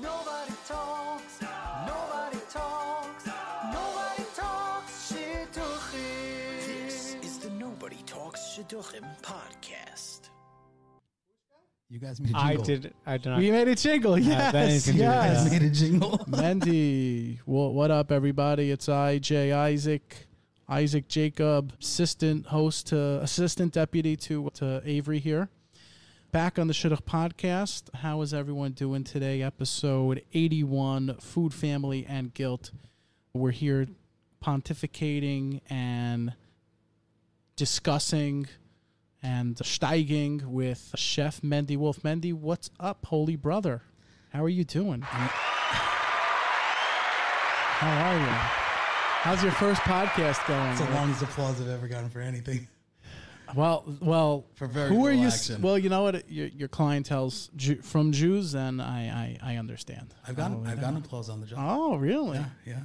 Nobody talks, nobody talks, nobody talks shidduchim. This is the Nobody Talks Shidduchim podcast. You guys made a I jingle. I did. I did not. We made a jingle. Yes, Benny's gonna You yes. guys made a jingle. Mendy, what, what up, everybody? It's IJ Isaac, Isaac Jacob, assistant host to assistant deputy to to Avery here. Back on the Shidduch podcast. How is everyone doing today? Episode eighty-one, food, family, and guilt. We're here pontificating and discussing and steiging with Chef Mendy Wolf. Mendy, what's up, holy brother? How are you doing? How are you? How's your first podcast going? It's the longest applause I've ever gotten for anything. Well, well, For very who are you? action. Well, you know what? Your, your clientele's Jew, from Jews, and I, I, I understand. I've gotten Probably I've gotten applause on the job. Oh, really? Yeah, yeah.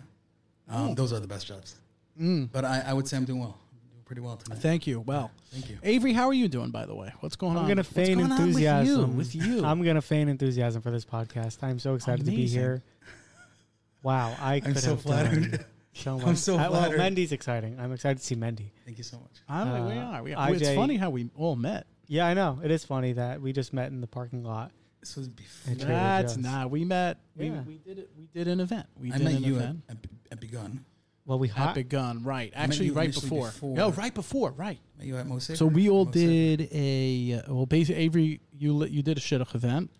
Um, Those are the best jobs. But I, I would say I'm doing well. I'm doing pretty well tonight. Thank you. Well, Thank you. Avery, how are you doing? By the way, what's going on? I'm gonna feign going enthusiasm with you. With you. I'm gonna feign enthusiasm for this podcast. I'm so excited to be here. Wow, I could so have flattered. Done so much. I'm so Uh, well, flattered. Mendy's exciting. I'm excited to see Mendy. Thank you so much. I don't know. we uh, are. We IJ It's funny how we all met. Yeah, I know. It is funny that we just met in the parking lot. This was before. Trader That's Joe's. not. We met. We, Yeah. we did it. We did an event. We I did met an you at, event. at, at Begun. Well, we At hot. Begun, right? Actually, you right initially before. before. No, right before, right. Met you at Mo Safer? So we all Mo did a uh, well. Basically, Avery, you li- you did a shidduch event.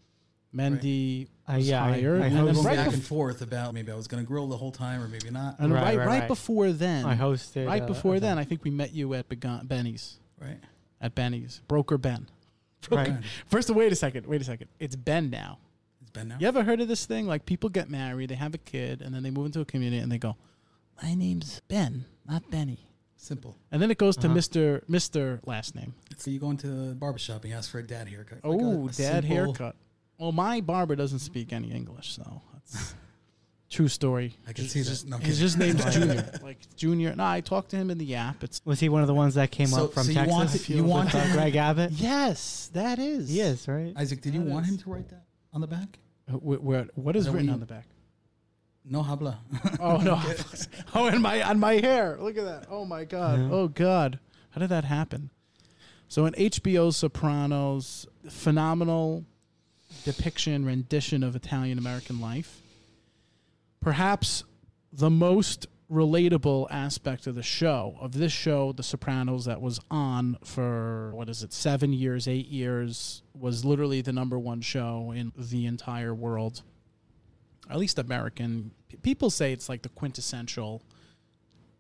Mendy Uh, was yeah, I- hired, I and We then were hosted- going right, back bef- and forth about maybe I was going to grill the whole time or maybe not. and Right, right, right, right right. before then, I hosted. right uh, before a- then, I think we met you at Begun, Benny's. Right. At Benny's, broker Ben. Right. Good. First, wait a second. Wait a second. It's Ben now. It's Ben now. You ever heard of this thing? Like people get married, they have a kid, and then they move into a community, and they go, "My name's Ben, not Benny." Simple. And then it goes to Uh-huh. Mister Mister last name. So you go into the barbershop and you ask for a dad haircut. Like a- Oh, a dad simple- haircut. Well, my barber doesn't speak any English, so that's true story. I can His- see that. his- No, I'm his kidding. just name's Junior, like Junior. No, I talked to him in the app. It's Was he one of the ones that came So- up from so you Texas? wanted- you with, wanted- uh, Greg Abbott. yes, that is. He is right. Isaac, did you That want is- him to write that on the back? Uh, wh- where- what is Is that written what on the back? No habla. Oh no! oh, and my on my hair. Look at that. Oh my god. Yeah. Oh god. How did that happen? So in HBO Sopranos, phenomenal depiction rendition of Italian American life. Perhaps the most relatable aspect of the show of this show, The Sopranos, that was on for what is it, seven years, eight years, was literally the number one show in the entire world at least American people say it's like the quintessential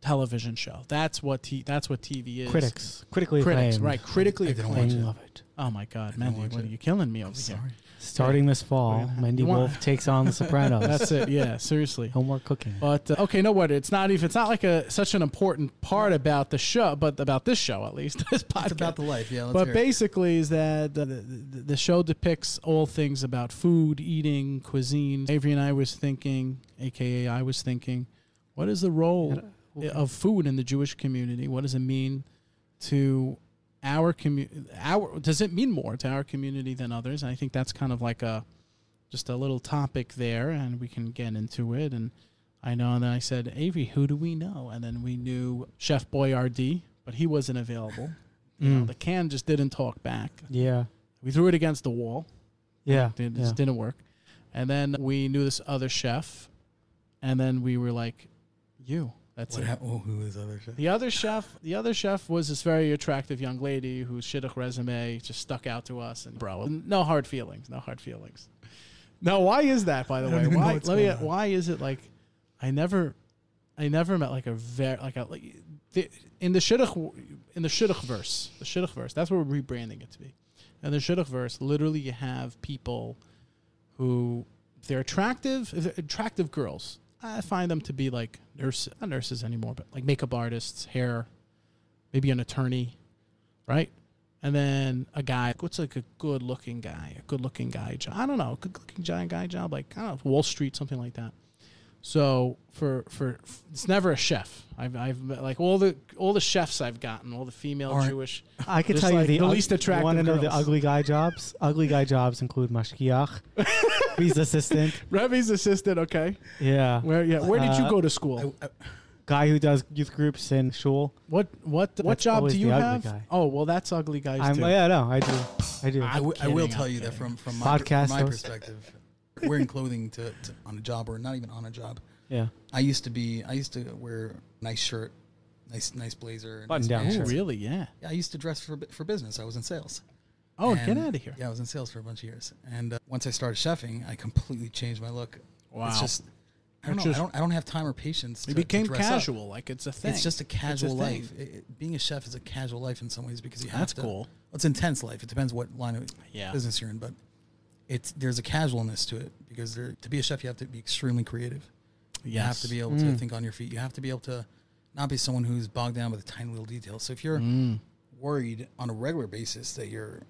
television show. That's what t- that's what TV is. Critics, critically critics, acclaimed. right? Critically I didn't acclaimed. watch love it. Oh my God, I didn't Mendy, watch what it. are you killing me over Sorry. here? Starting this fall, gonna Mendy want- Wolf takes on The Sopranos. That's it. Yeah, seriously. No more cooking. But uh, okay, no what? It's not even. It's not like a such an important part about the show, but about this show at least. This podcast. It's about the life. Yeah, let's but hear it. basically, is that the, the, the show depicts all things about food, eating, cuisine. Avery and I was thinking, aka I was thinking, what is the role of food in the Jewish community? What does it mean to our community? Our does it mean more to our community than others? And I think that's kind of like a just a little topic there, and we can get into it. And I know, and then I said, Avery, who do we know? And then we knew Chef Boyardee, but he wasn't available. You know, Mm. the can just didn't talk back. Yeah, We threw it against the wall. yeah, It yeah. just didn't work. And then we knew this other chef, and then we were like, "You." That's What it. hap- oh, who is other chef? The other chef, the other chef was this very attractive young lady whose shidduch resume just stuck out to us. And bro, no hard feelings, no hard feelings. No, why is that? By the way, why? Let me. on. Why is it like? I never, I never met like a very like a like the, in the shidduch in the shidduch verse, the shidduch verse. That's what we're rebranding it to be. And the shidduch verse, literally, you have people who they're attractive, attractive girls. I find them to be like nurses, not nurses anymore, but like makeup artists, hair, maybe an attorney, right? And then a guy, what's like a good looking guy, a good looking guy job? I don't know, good looking giant guy job, like don't know, Wall Street, something like that. So for for it's never a chef. I've I've like all the all the chefs I've gotten, all the female Aren't- Jewish. I could Just tell you the, the ug- least attractive Want to know the girls. ugly guy jobs? ugly guy jobs include mashgiach, visa assistant. Rebbe's assistant. Okay, Yeah, where yeah where did you Uh, go to school? I- I- guy who does youth groups in shul. what what what That's job always do you the ugly have? guy. Oh well, that's ugly guys I'm too. yeah, no, I do, I do. I- I, w- I will kidding, tell I'm you that kidding. from from my, Podcast from my host. perspective, wearing clothing to, to on a job or not even on a job. yeah, I used to be. I used to wear nice shirt, nice nice blazer, Button nice down. Oh shirt. really? Yeah. Yeah, I used to dress for for business. I was in sales. Oh get out of here. Yeah, I was in sales for a bunch of years, and uh, once I started chefing, I completely changed my look. Wow. It's just I don't know. just- I don't. I don't have time or patience. It to- to became dress up. casual, like it's a thing. It's just a casual thing. life. It- it- being a chef is a casual life in some ways because you have That's to. cool. Well, it's intense life. It depends what line of Yeah. business you're in, but it's there's a casualness to it because there, to be a chef you have to be extremely creative. You have to be able to think on your feet. You have to be able to not be someone who's bogged down with tiny little details. So if you're Mm. worried on a regular basis that your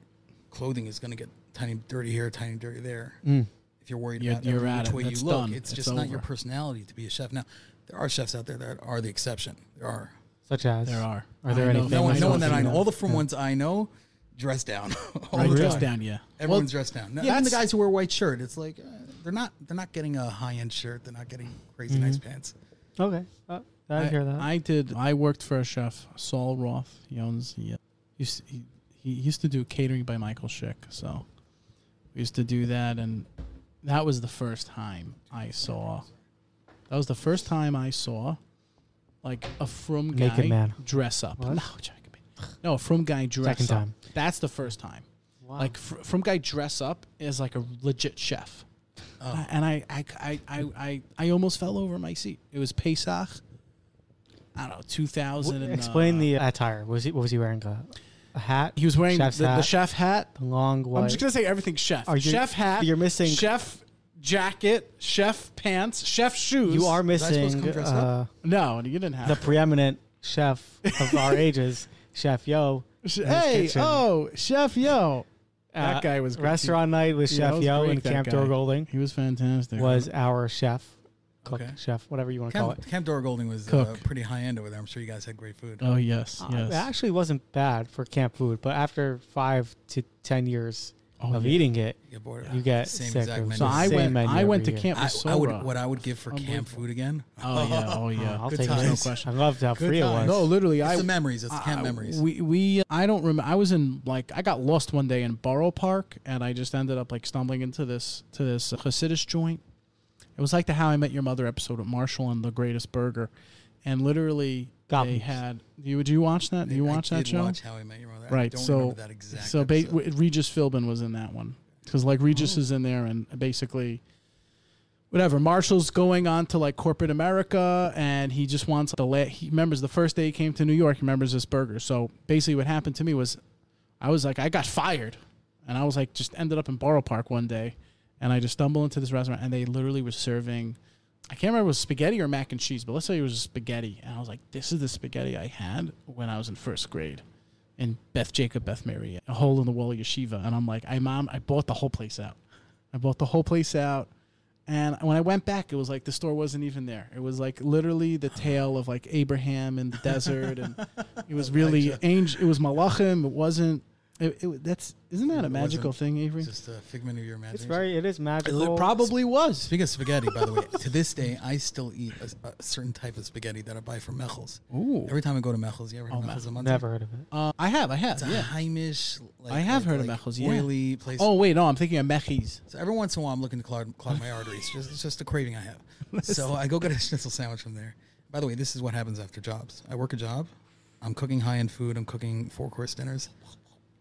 clothing is going to get tiny dirty here, tiny dirty there, if you're worried You're- about you're every which it. way That's you look, done. it's, It's just not your personality to be a chef. Now, there are chefs out there that are the exception. There are. such as There are. Are there I any know No one, no one that I know. All the from ones I know, dress down. All Right, the dress time. down, yeah. Everyone's Well, dressed down. yeah, Even the guys who wear white shirt, it's like uh, they're not they're not getting a high end shirt. They're not getting crazy nice pants. Okay, uh, I, I, hear that. I did. I worked for a chef, Saul Roth. He owns. He, uh, used he, he used to do catering by Michael Schick. So we used to do that, and that was the first time I saw. That was the first time I saw, like a from guy Naked man. dress up. What? No, Jacoby. No, from guy dress Second up. time. That's the first time. Wow. Like fr- from guy dress up is like a legit chef. Oh. And I, I, I, I, I, I almost fell over my seat. It was Pesach. I don't know, 2000. and, Explain uh, the attire. Was he? What was he wearing? A, a hat. He was wearing the, chef's the chef hat. the long white. I'm just gonna say everything chef. Are you- chef hat. you're missing- chef jacket, chef pants, chef shoes. you are I supposed to missing come dressed uh, up? no, you didn't have the preeminent chef of our ages, Chef Yo. Sh- in his Hey, kitchen. oh, Chef Yo. That Uh, guy was great. Restaurant night with Yeah, that Chef was Yo great, and that Camp guy. Dora Golding He was fantastic. was our chef, cook, Okay. chef, whatever you want to call Camp, it. Camp Dora Golding was uh, Cook. pretty high end over there. I'm sure you guys had great food. Oh yes, Uh, yes. It actually wasn't bad for camp food, but after five to ten years Oh, of yeah. eating it, You get bored. you get Same sick exact of menu. so I same went. menu I went to every year. camp I, with I would Sora. what I would give for camp food again. Oh yeah, oh yeah. I'll Good take times. it. No question. I loved how Good free it was. times. No, literally, It's I the memories. It's the camp I- memories. We we I don't remember. I was in like I got lost one day in Borough Park, and I just ended up like stumbling into this to this Hasidic joint. It was like the How I Met Your Mother episode of Marshall and the Greatest Burger, and literally they had. You would you watch that? Do you I watch that show? Watch How I Met Your Mother. I right. don't so so ba- Regis Philbin was in that one because like Regis Oh. is in there, and basically. Whatever. Marshall's going on to like corporate America, and he just wants the. La- he remembers the first day he came to New York. He remembers this burger. So basically, what happened to me was, I was like, I got fired, and I was like, just ended up in Borough Park one day, and I just stumbled into this restaurant, and they literally were serving. I can't remember if it was spaghetti or mac and cheese, but let's say it was spaghetti, and I was like, this is the spaghetti I had when I was in first grade, in Beth Jacob Beth Mary, a hole in the wall yeshiva, and I'm like, I mom, I bought the whole place out. I bought the whole place out. And when I went back, it was like the store wasn't even there. It was like literally the tale of like Abraham in the desert, and it was really angel. It was malachim. It wasn't. It, it, that's isn't that a magical thing, Avery? It's just a figment of your imagination. It's very. It is magical. It probably was. Speaking of spaghetti, by the way, to this day, I still eat a, a certain type of spaghetti that I buy from Mechels. Ooh, Every time I go to Mechels, you ever heard Oh, of Mechels? in Monsey? Never heard of it. uh, I have, I have, It's a yeah. Heimish. Like, I have like- heard of like Mechels, yeah. Oily place. Oh wait, no, I'm thinking of Mechi's. So every once in a while, I'm looking to clog, clog my arteries. Just, it's just a craving I have. so I go get a schnitzel sandwich from there. By the way, this is what happens after jobs. I work a job. I'm cooking high end food. I'm cooking four course dinners.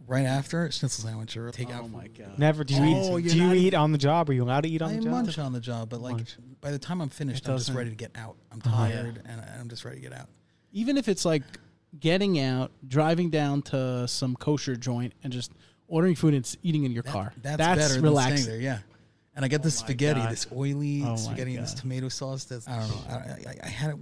Right after schnitzel sandwich or takeout. Oh my food. god. Never. Do you Oh, eat? you're Do you not- eat on the job? Are you allowed to eat on I the job? munch on the job, but like Munch. by the time I'm finished, It I'm just doesn't- ready to get out. I'm Oh, yeah. tired and I- I'm just ready to get out. Even if it's like getting out, driving down to some kosher joint, and just ordering food and s- eating in your That- car. That's, That's, better relaxing. than staying there. Yeah. And I get this Oh my spaghetti, God. this oily Oh my spaghetti, and this God. tomato sauce. That's I don't know. I, I, I had it.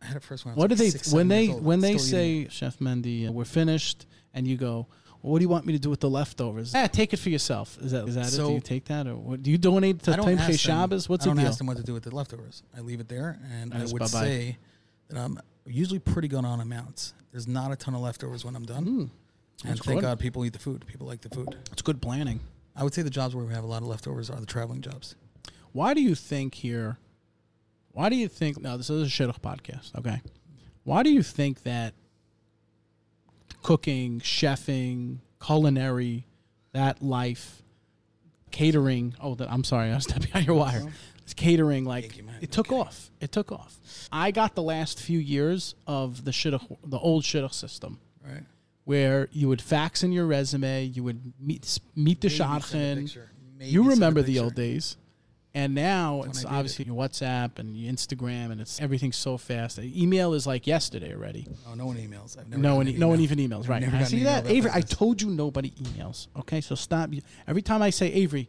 I had it first when I was What do like they six, when seven they old. when they Still eating say Chef Mendy uh, we're finished and you go what do you want me to do with the leftovers? Yeah, take it for yourself. Is that is that it? Do you take that, or what, do you donate to I don't Time ask Shabbos? What's I don't the deal? ask them what to do with the leftovers. I leave it there, and And I would bye-bye. say that I'm usually pretty good on amounts. There's not a ton of leftovers when I'm done, Mm, and that's thank good. God people eat the food. People like the food. it's good planning. I would say the jobs where we have a lot of leftovers are the traveling jobs. Why do you think here? Why do you think? Now this is a shidduch podcast. Okay, why do you think that cooking, chefing, culinary, that life, catering? Oh, that, I'm sorry, I was stepping on your wire. It's catering, like you, it took Okay. off. It took off. I got the last few years of the shidduch, the old shidduch system. Right. Where you would fax in your resume, you would meet meet the shadchan, you remember the old days. And now when it's obviously your WhatsApp and Instagram, and it's everything's so fast. Email is like yesterday already. Oh, no one emails. I've never No one, an no one even emails. I've Right? never I see an that, Avery. I told you nobody emails. Okay, so stop. Every time I say Avery,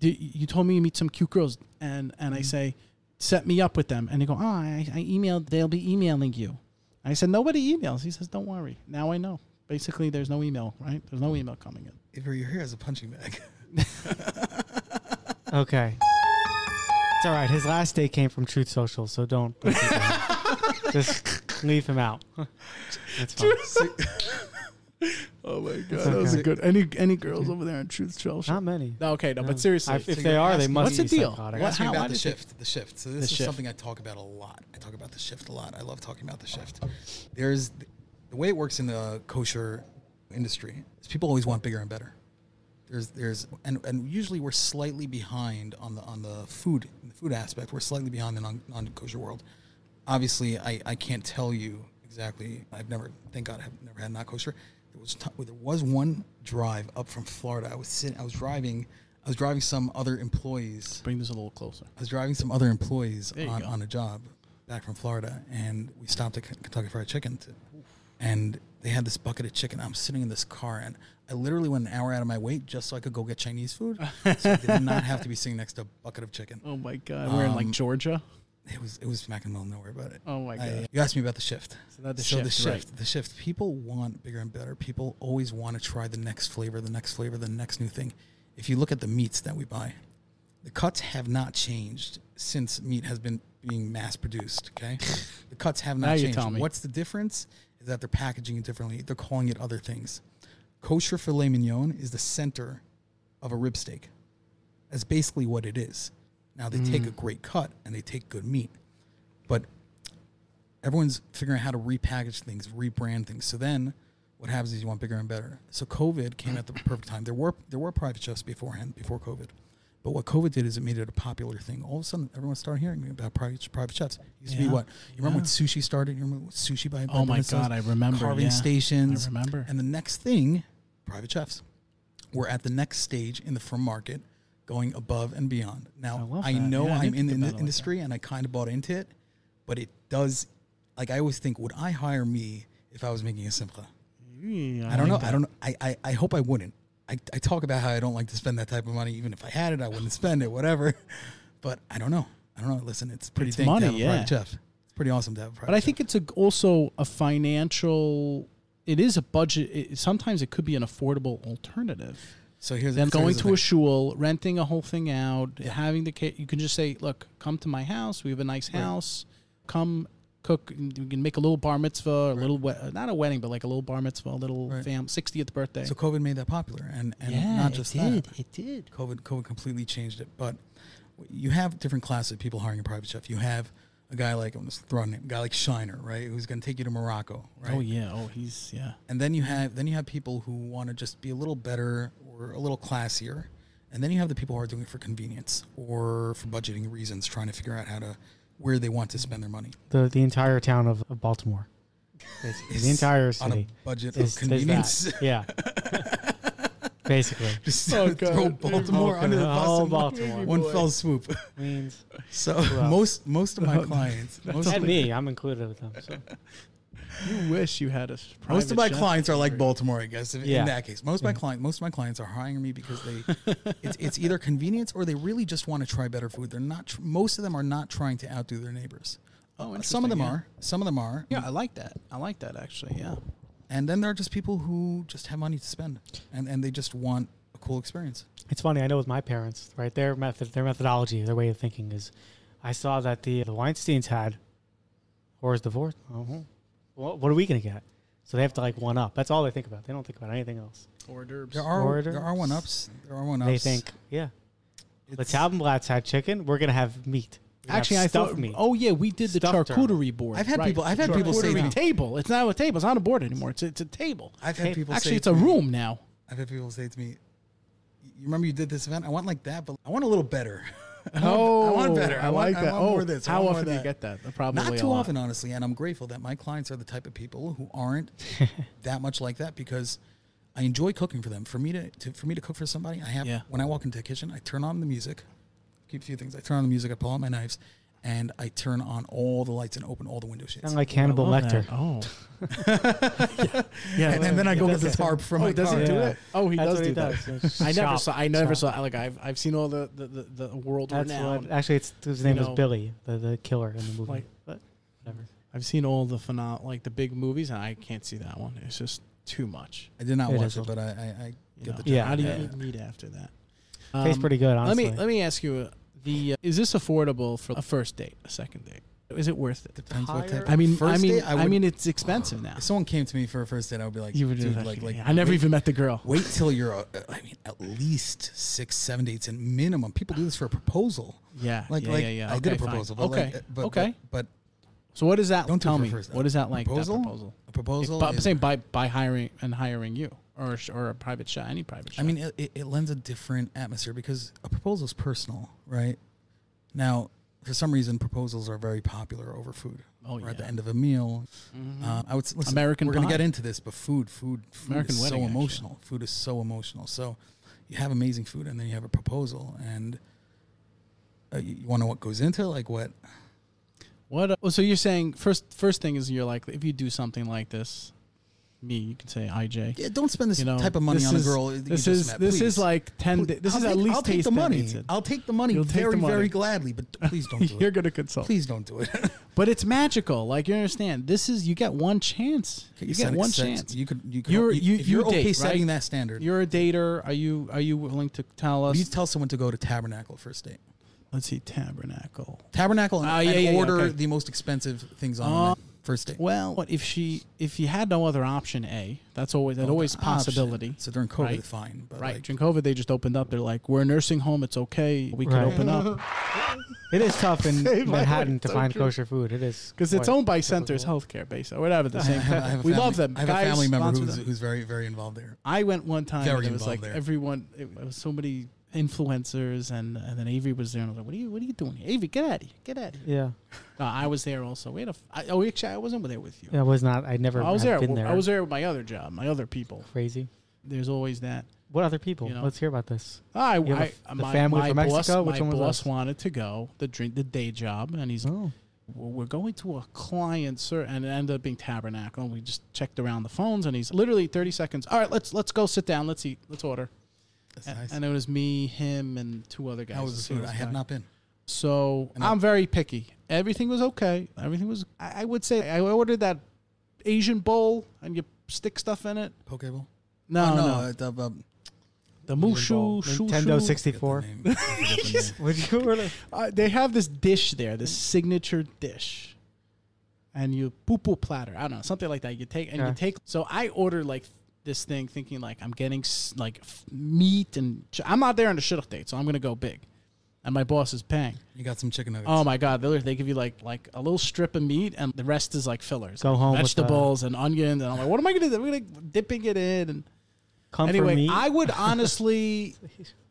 you told me you meet some cute girls, and and Mm-hmm. I say set me up with them, and they go, oh, I, I emailed. They'll be emailing you. I said nobody emails. He says, don't worry. Now I know. Basically, there's no email. Right? There's no email coming in. Avery, you're here as a punching bag. Okay. It's all right. His last day came from Truth Social, so don't. don't keep him. Just leave him out. That's fine. Oh my god, that was a good. Any any girls over there on Truth Social? Not many. No, okay, no, No. but seriously, I- if they you're they must What's the be deal? psychotic. What- Ask me how- why about the does it- shift. The shift. So this is shift. something I talk about a lot. I talk about the shift a lot. I love talking about the shift. There's the way it works in the kosher industry is people always want bigger and better. There's there's and, and usually we're slightly behind on the on the food the food aspect. We're slightly behind the non non kosher world. Obviously, I, I can't tell you exactly. I've never thank God I've never had not kosher. There was t- there was one drive up from Florida. I was sitting. I was driving. I was driving some other employees bring this a little closer. I was driving some other employees on, go. on a job back from Florida, and we stopped at K- Kentucky Fried Chicken, to, and they had this bucket of chicken. I'm sitting in this car, and I literally went an hour out of my way just so I could go get Chinese food, so I did not have to be sitting next to a bucket of chicken. Oh my god, we're in like Um, Georgia. It was it was smack in the middle of nowhere about it. Oh my I- god. you asked me about the shift. So the so the shift, shift, right. the shift. People want bigger and better. People always want to try the next flavor, the next flavor, the next new thing. If you look at the meats that we buy, the cuts have not changed since meat has been being mass produced. Okay, the cuts have Now not you changed. tell me. What's the difference? Is that they're packaging it differently. They're calling it other things. Kosher filet mignon is the center of a rib steak. That's basically what it is. Now they take a Mm. great cut and they take good meat, but everyone's figuring out how to repackage things, rebrand things. So then what happens is you want bigger and better. So COVID came at the perfect time. There were there were private chefs beforehand, before COVID. But what COVID did is it made it a popular thing. All of a sudden, everyone started hearing about private private chefs. It used to be what you remember when sushi started. You remember sushi by, oh by Oh my god, I remember. carving yeah. stations. I remember. And the next thing, private chefs. We're at the next stage in the firm market, going above and beyond. Now I I, know Yeah, I I'm didn't in the it like industry and I kind of bought into it, but it does. Like I always think, would I hire me if I was making a simcha? Yeah, I don't know. I don't know. I, I, I hope I wouldn't. I, I talk about how I don't like to spend that type of money. Even if I had it, I wouldn't spend it, whatever. But I don't know. I don't know. Listen, it's pretty It's money, to have a yeah. private chef. It's pretty awesome to have a private But I chef. think it's a, also a financial. It is a budget. It, sometimes it could be an affordable alternative. so. Here's Then going to a shul, renting a whole thing out, having the you can just say, "Look, come to my house. We have a nice house. Come cook. You can make a little bar mitzvah, a little we- uh, not a wedding, but like a little bar mitzvah, a little Right. fam 60th birthday." So COVID made that popular, and and not just that. It did. COVID COVID completely changed it. But you have different classes of people hiring a private chef. You have a guy like I'm just throwing a a guy like Shiner, right, who's going to take you to Morocco, right? Oh yeah. Oh, he's yeah. And then you have then you have people who want to just be a little better or a little classier, and then you have the people who are doing it for convenience or for budgeting reasons, trying to figure out how to where they want to spend their money. The the entire town of, of Baltimore. Basically, the entire city on city. a budget is- of convenience. that. Yeah. Basically. just Oh, throw Baltimore Okay, under the bus. all Baltimore. One fell swoop. Means So most most of my clients, most and of, me, I'm included with them. So. You wish you had a. most of my chef clients are like. Baltimore, I guess. if- Yeah. In that case, most of my Yeah. clients, most of my clients are hiring me because they, it's, it's either convenience or they really just want to try better food. They're not. Tr- most of them are not trying to outdo their neighbors. Oh, uh, Some of them yeah. are. Some of them are. Yeah, I like that. I like that actually. Yeah. And then there are just people who just have money to spend, and and they just want a cool experience. It's funny. I know with my parents, right? Their method, their methodology, their way of thinking is, I saw that the the Weinstein's had or Horace divorce. Oh, what, what are we gonna get? So they have to like one up. That's all they think about. They don't think about anything else. hors d'oeuvres. There are Orders. there are one ups. There are one ups. They think, yeah, Let's the Taubenblatts had chicken. We're gonna have meat. We're Actually, I thought. meat. Oh yeah, we did the Stuffed charcuterie board. I've had right. people- I've had people say charcuterie me- table. It's not a table. It's not a board anymore. It's a, it's a table. I've had Hey, people Actually, say it's to a me- room now. I've had people say to me, "You remember you did this event? I want like that, but I want a little better. I want, Oh, I want better. I, want, like that. I want oh, more of oh, this. I how often do you get that? Probably Not too often, honestly, and I'm grateful that my clients are the type of people who aren't that much like that because I enjoy cooking for them. For me to, to for me to cook for somebody, I have Yeah. when I walk into the kitchen, I turn on the music. Keep a few things. I turn on the music. I pull out my knives, and I turn on all the lights and open all the window shades. Sound like Hannibal I Lecter. Oh. yeah. and, and then I go get the that. tarp from oh, my does car. he do Yeah. it? Oh, he That's does do he that. does. I never saw. I never chop. saw. Like I've I've seen all the the, the, the world That's renowned. what. Actually, it's his name know, is Billy, the, the killer in the movie. like- but whatever. I've seen all the phenom- like the big movies, and I can't see that one. It's just too much. I did not It watch it, but I, I, I You get know? the Yeah, How do you yeah. eat meat after that? Tastes Um, pretty good, honestly. Let me let me ask you: uh, the uh, is this affordable for a first date, a second date? Is it worth it? Depends what type. I mean, first I mean, date, I, would- mean, it's expensive now. If someone came to me for a first date, I would be like, You would dude, do that. like, like, I never wait, even met the girl. Wait till you're, uh, I mean, at least six, seven dates in minimum. People do this for a proposal. Yeah, Like, yeah, like yeah, yeah. I did a proposal. But okay, like, uh, but, okay. But, so what is that? Don't tell it me. first- What is that like? proposal? That proposal. a proposal. But I'm saying by by hiring and hiring you, or sh- or a private shot, any private shot. I mean, it, it, it lends a different atmosphere because a proposal is personal, right? Now, for some reason, proposals are very popular over food. Oh, or at the end of a meal. Mhm. Uh, I would s- listen. American We're gonna get into this, but food, food, food American is so Wedding, actually. emotional. Food is so emotional. So, you have amazing food, and then you have a proposal, and uh, you, you want to know what goes into it? like what? what? Uh, so you're saying first first thing is you're like if you do something like this, me, you can say IJ. Yeah, don't spend this You know, type of money on is- a girl. you This is met, this please. is like ten. Pl- da- this I'll is at take- least I'll take taste the money. I'll take the money You'll take very, the money. very gladly, but please don't do it. You're gonna consult. Please don't do it. But it's magical. Like you understand, this is you get one chance. You get one chance. You could. You could. You're- you, you- if you you're okay date, setting right? that standard. You're a dater. Are you are you willing to tell us? you tell someone to go to Tabernacle first date. Let's see, Tabernacle. Tabernacle and, Ah, yeah, and yeah, order okay. the most expensive things on Uh, the first date. Well, what if she if you had no other option? A that's always that Oh, always the possibility. option. So during COVID, right? fine. But Right. Like, During COVID, they just opened up. They're like, we're a nursing home. It's okay. We could Right. open up It is tough in Say my Manhattan to so find true. kosher food. It is because it's owned by Centers. Healthcare, base or whatever. The same. have, I have a we family, love them. I have a family member who's, who's very, very involved there. I went one time. Very and it was like there. everyone. It, was so many influencers, and and then Avery was there, and I was like, "What are you What are you doing here, Avery? Get out of here! Get out of here!" Yeah, Uh, I was there also. We had a. f- I, oh, actually, I wasn't there with you. yeah. I was not. I never. I was there. Been there. I was there with my other job, my other people. crazy. There's always that. What other people? You know. Let's hear about this. I, You a I f- the my, family my from boss, Mexico? Which my one was boss wanted to go the drink the day job, and he's Oh, well, we're going to a client, sir, and it ended up being Tabernacle. And we just checked around the phones, and he's literally 30 seconds. All right, let's let's go sit down. Let's eat. Let's order. That's A- nice. And it was me, him, and two other guys. How was a the food? I have not been. So And I- I'm very picky. Everything was okay. Everything was. I, I would say I ordered that Asian bowl, and you stick stuff in it. Poke bowl? No, Oh, no, uh, the, uh, the bowl. mushu shoo Nintendo shoo. 64. forget the name. I forget the name. Would you order? Uh, they have this dish there, this signature dish, and you poo poo platter. I don't know, something like that. You take and you Okay. take. So I ordered like this thing, thinking like I'm getting like meat and ch- I'm not there on the shidduch date, so I'm gonna go big, and my boss is paying. You got some chicken nuggets. Oh my god, they they give you like like a little strip of meat, and the rest is like fillers, Go home with vegetables and onions, and I'm like, what am I gonna do? I'm gonna dipping it in and. Come for anyway, me. I would honestly,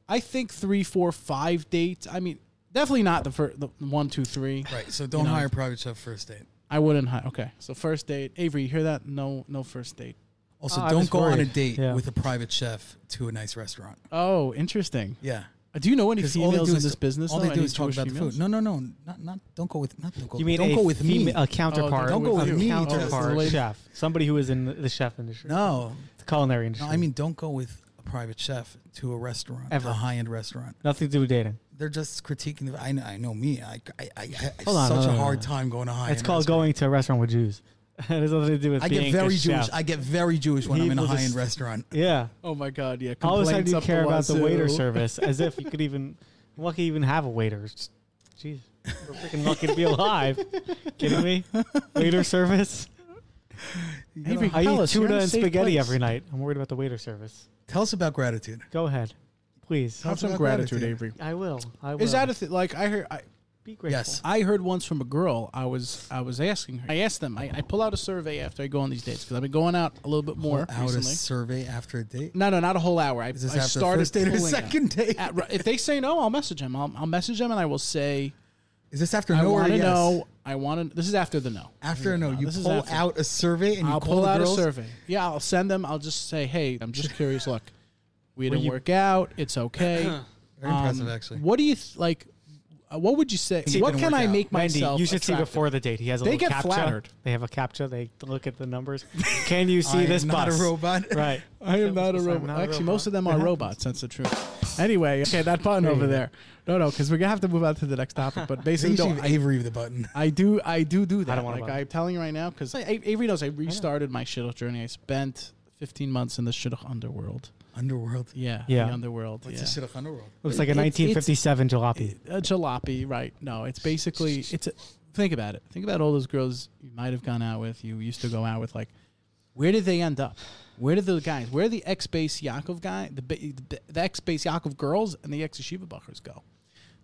I think three, four, five dates. I mean, definitely not the first, the one, two, three. Right. So don't know. hire private chef first date. I wouldn't. hire. okay, so first date, Avery, you hear that? No, no first date. Also, Oh, I don't was go on a worried. date Yeah. with a private chef to a nice restaurant. Oh, interesting. Yeah. Uh, Do you know any 'Cause all they females do in is- this business? All though? they do Any is talk Jewish about the females? food. No, no, no. Not, not. Don't go with. Not. Don't go. you mean don't a go with me. a counterpart? don't go with a me. counterpart Oh, chef, somebody who is in the chef industry, No. the culinary No. industry. I mean, don't go with a private chef to a restaurant, Ever. a high-end restaurant. nothing to do with dating. They're just critiquing. The, I know. I know me. I. I. I, I have Hold on, such hold a on, hard hold time going to high. It's called going to a restaurant with Jews. it has nothing to do with I being get very a Jewish. chef. I get very Jewish when He I'm in a high end restaurant. yeah. Oh my god, yeah. All of a sudden you up care about the waiter service as if you could even lucky even have a waiter. Jeez, we're freaking lucky to be alive. Kidding me? Waiter service. Avery, I eat us, tuna and spaghetti place. every night. I'm worried about the waiter service. Tell us about gratitude. Go ahead, please. Have some gratitude, gratitude. Avery. I will. I will. Is that a th- like I heard? I, be grateful? Yes. I heard once from a girl. I was I was asking her. I asked them. I, I pull out a survey after I go on these dates because I've been going out a little bit more Out a recently. survey after a date. No, no, not a whole hour. I, Is this I after started first date or pulling second date? At- if they say no, I'll message them. I'll, I'll message them and I will say Is this after I no or want to yes? know. I want to. This is after the no. After a no, you This is pull after. out a survey and you I'll call pull the out girls. a survey. Yeah, I'll send them. I'll just say, hey, I'm just curious. Look, we didn't you- work out. It's okay. Very impressive, Um, actually. What do you th- like? Uh, what would you say? See, it what can I out. make Wendy, myself? you should see before the date. He has a They little get captcha. flattered. They have a captcha. They look at the numbers. Can you see I this am not bus? a robot. Right. I am not a robot. not a Actually, robot. most of them are robots. That's the truth. Anyway, okay, that button over there. No, no, because we're gonna have to move on to the next topic. But basically, no, I, Avery the button. I do, I do do that. I don't want a like. I'm telling you right now, because Avery knows I restarted my shidduch journey. I spent 15 months in the shidduch underworld. Underworld. Yeah, Yeah. the underworld. What's yeah. the shidduch underworld? Looks like a It's- it's- 1957 jalopy. a jalopy, right? No, it's basically it's. A, think about it. Think about all those girls you might have gone out with. You used to go out with. Like, where did they end up? Where did the guys? Where did the ex Beis Yaakov guy, the ba- the, the ex Beis Yaakov girls, and the ex yeshiva buchers go?